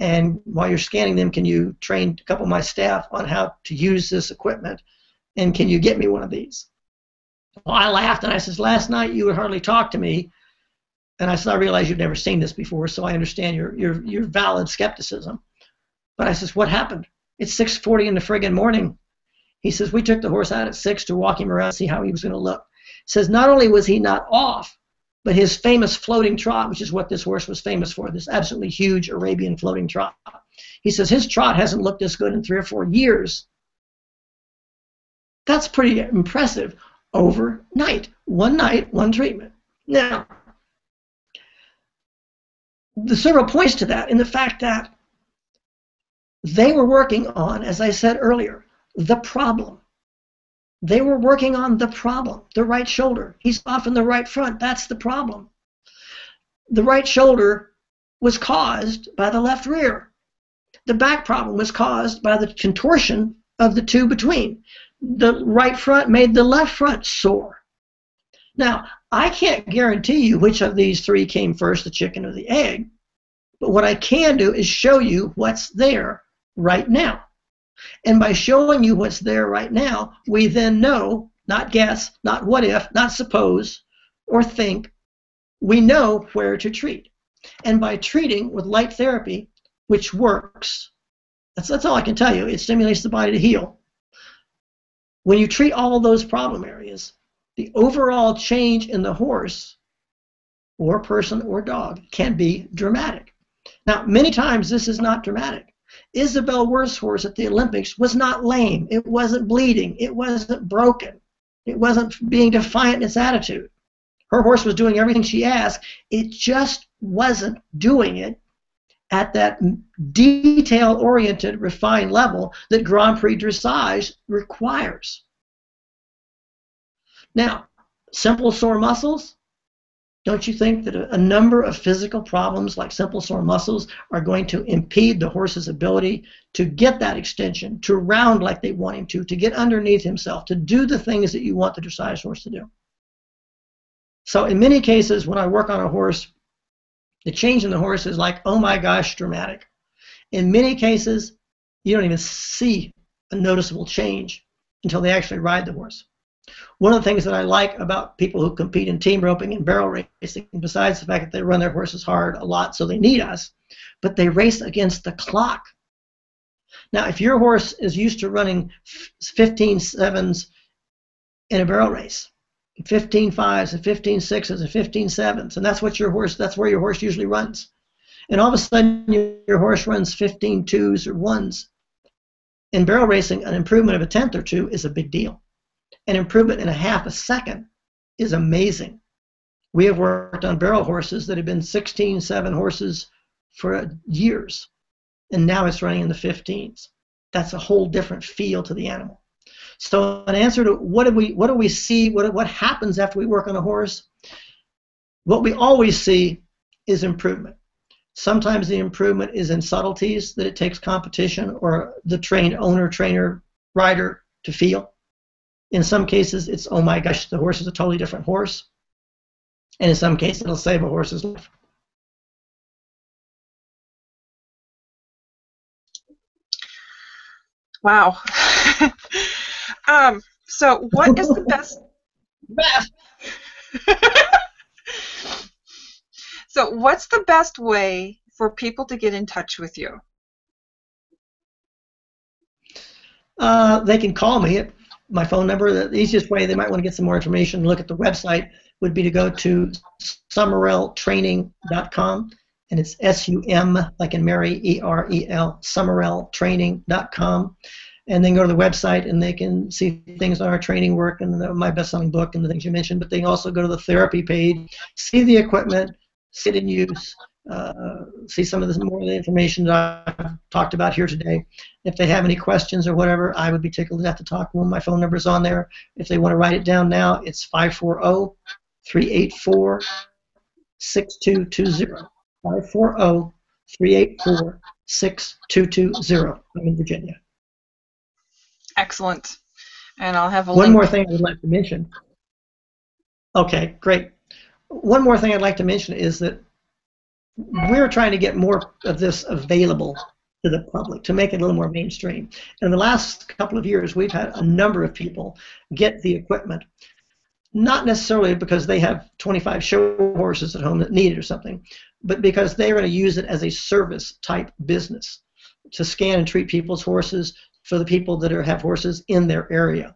And while you're scanning them, can you train a couple of my staff on how to use this equipment? And can you get me one of these?" Well, I laughed and I says, "Last night you would hardly talk to me." And I said, I realize you've never seen this before, so I understand your your your valid skepticism. But I says, what happened? It's 6:40 in the friggin' morning. He says we took the horse out at six to walk him around, see how he was going to look. Says not only was he not off, but his famous floating trot, which is what this horse was famous for, this absolutely huge Arabian floating trot. He says his trot hasn't looked this good in three or four years. That's pretty impressive overnight. One night, one treatment. Now, the several points to that in the fact that They were working on, as I said earlier, the problem. They were working on the problem, the right shoulder. He's off in the right front. That's the problem. The right shoulder was caused by the left rear. The back problem was caused by the contortion of the two between. The right front made the left front sore. Now, I can't guarantee you which of these three came first, the chicken or the egg, but what I can do is show you what's there right now. And by showing you what's there right now, we then know, not guess, not what if, not suppose, or think, we know where to treat. And by treating with light therapy, which works, that's, that's all I can tell you, it stimulates the body to heal. When you treat all those problem areas, the overall change in the horse or person or dog can be dramatic. Now, many times this is not dramatic. Isabell Werth's horse at the Olympics was not lame. It wasn't bleeding. It wasn't broken. It wasn't being defiant in its attitude. Her horse was doing everything she asked. It just wasn't doing it at that detail oriented, refined level that Grand Prix dressage requires. Now, simple sore muscles, don't you think that a, number of physical problems like simple sore muscles are going to impede the horse's ability to get that extension, to round like they want him to, to get underneath himself, to do the things that you want the dressage horse to do? So in many cases, when I work on a horse, the change in the horse is like, oh my gosh, dramatic. In many cases, you don't even see a noticeable change until they actually ride the horse. One of the things that I like about people who compete in team roping and barrel racing, besides the fact that they run their horses hard a lot, so they need us, but they race against the clock. Now, if your horse is used to running 15 sevens in a barrel race, 15 fives and 15 sixes and 15 sevens, and that's what your horse, that's where your horse usually runs. And all of a sudden, your horse runs 15 twos or ones. In barrel racing, an improvement of a tenth or two is a big deal an improvement in a half a second is amazing. We have worked on barrel horses that have been 16, 7 horses for years, and now it's running in the 15s. That's a whole different feel to the animal. So, an answer to what do we what do we see? What what happens after we work on a horse? What we always see is improvement. Sometimes the improvement is in subtleties that it takes competition or the trained owner, trainer, rider to feel. In some cases, it's, oh my gosh, the horse is a totally different horse. And in some cases, it'll save a horse's life. Wow. um, so, what is the best? so, what's the best way for people to get in touch with you? Uh, they can call me at my phone number. The easiest way they might want to get some more information, look at the website, would be to go to sumereltraining.com, and it's S-U-M, like in Mary, E-R-E-L, sumereltraining.com, and then go to the website and they can see things on our training work and the, my best-selling book and the things you mentioned. But they can also go to the therapy page, see the equipment, sit in use, uh, see some of the more of the information that I've talked about here today. If they have any questions or whatever, I would be tickled to have to talk. Well, my phone number is on there. If they want to write it down now, it's 540 384 6220. 540 384 6220. I'm in Virginia. Excellent. And I'll have a One link. more thing I'd like to mention. Okay, great. One more thing I'd like to mention is that we're trying to get more of this available to the public to make it a little more mainstream. In the last couple of years, we've had a number of people get the equipment, not necessarily because they have 25 show horses at home that need it or something, but because they're going to use it as a service type business to scan and treat people's horses for the people that are, have horses in their area.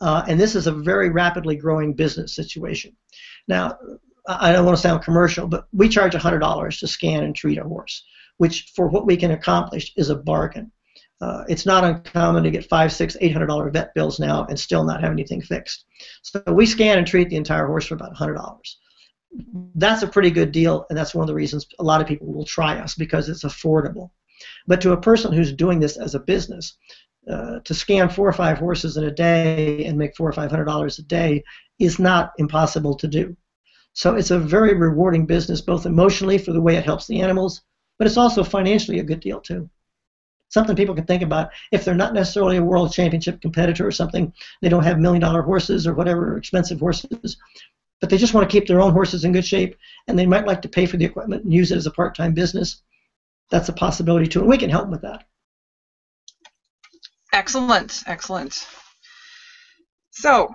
Uh, and this is a very rapidly growing business situation. Now, I don't want to sound commercial, but we charge $100 to scan and treat a horse, which for what we can accomplish is a bargain. Uh, it's not uncommon to get five, six, eight hundred dollar vet bills now and still not have anything fixed. So we scan and treat the entire horse for about hundred dollars. That's a pretty good deal, and that's one of the reasons a lot of people will try us because it's affordable. But to a person who's doing this as a business, uh, to scan four or five horses in a day and make four or five hundred dollars a day is not impossible to do. So it's a very rewarding business, both emotionally for the way it helps the animals, but it's also financially a good deal too. Something people can think about if they're not necessarily a world championship competitor or something, they don't have million dollar horses or whatever expensive horses, but they just want to keep their own horses in good shape and they might like to pay for the equipment and use it as a part time business. That's a possibility too, and we can help them with that. Excellent, excellent. So,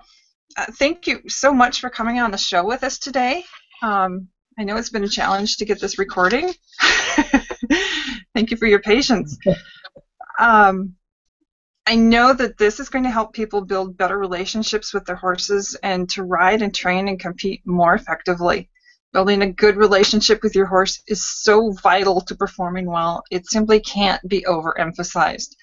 uh, thank you so much for coming on the show with us today. Um, I know it's been a challenge to get this recording. thank you for your patience. Um, I know that this is going to help people build better relationships with their horses and to ride and train and compete more effectively. Building a good relationship with your horse is so vital to performing well. It simply can't be overemphasized.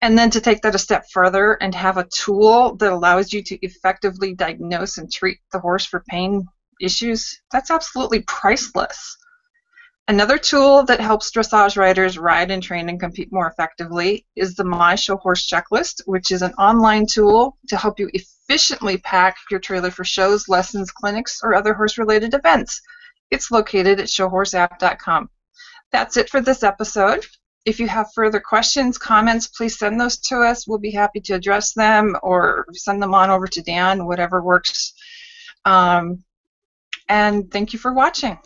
And then to take that a step further and have a tool that allows you to effectively diagnose and treat the horse for pain issues, that's absolutely priceless. Another tool that helps dressage riders ride and train and compete more effectively is the My Show Horse Checklist, which is an online tool to help you efficiently pack your trailer for shows, lessons, clinics, or other horse related events. It's located at showhorseapp.com. That's it for this episode. If you have further questions, comments, please send those to us. We'll be happy to address them or send them on over to Dan, whatever works. Um, and thank you for watching.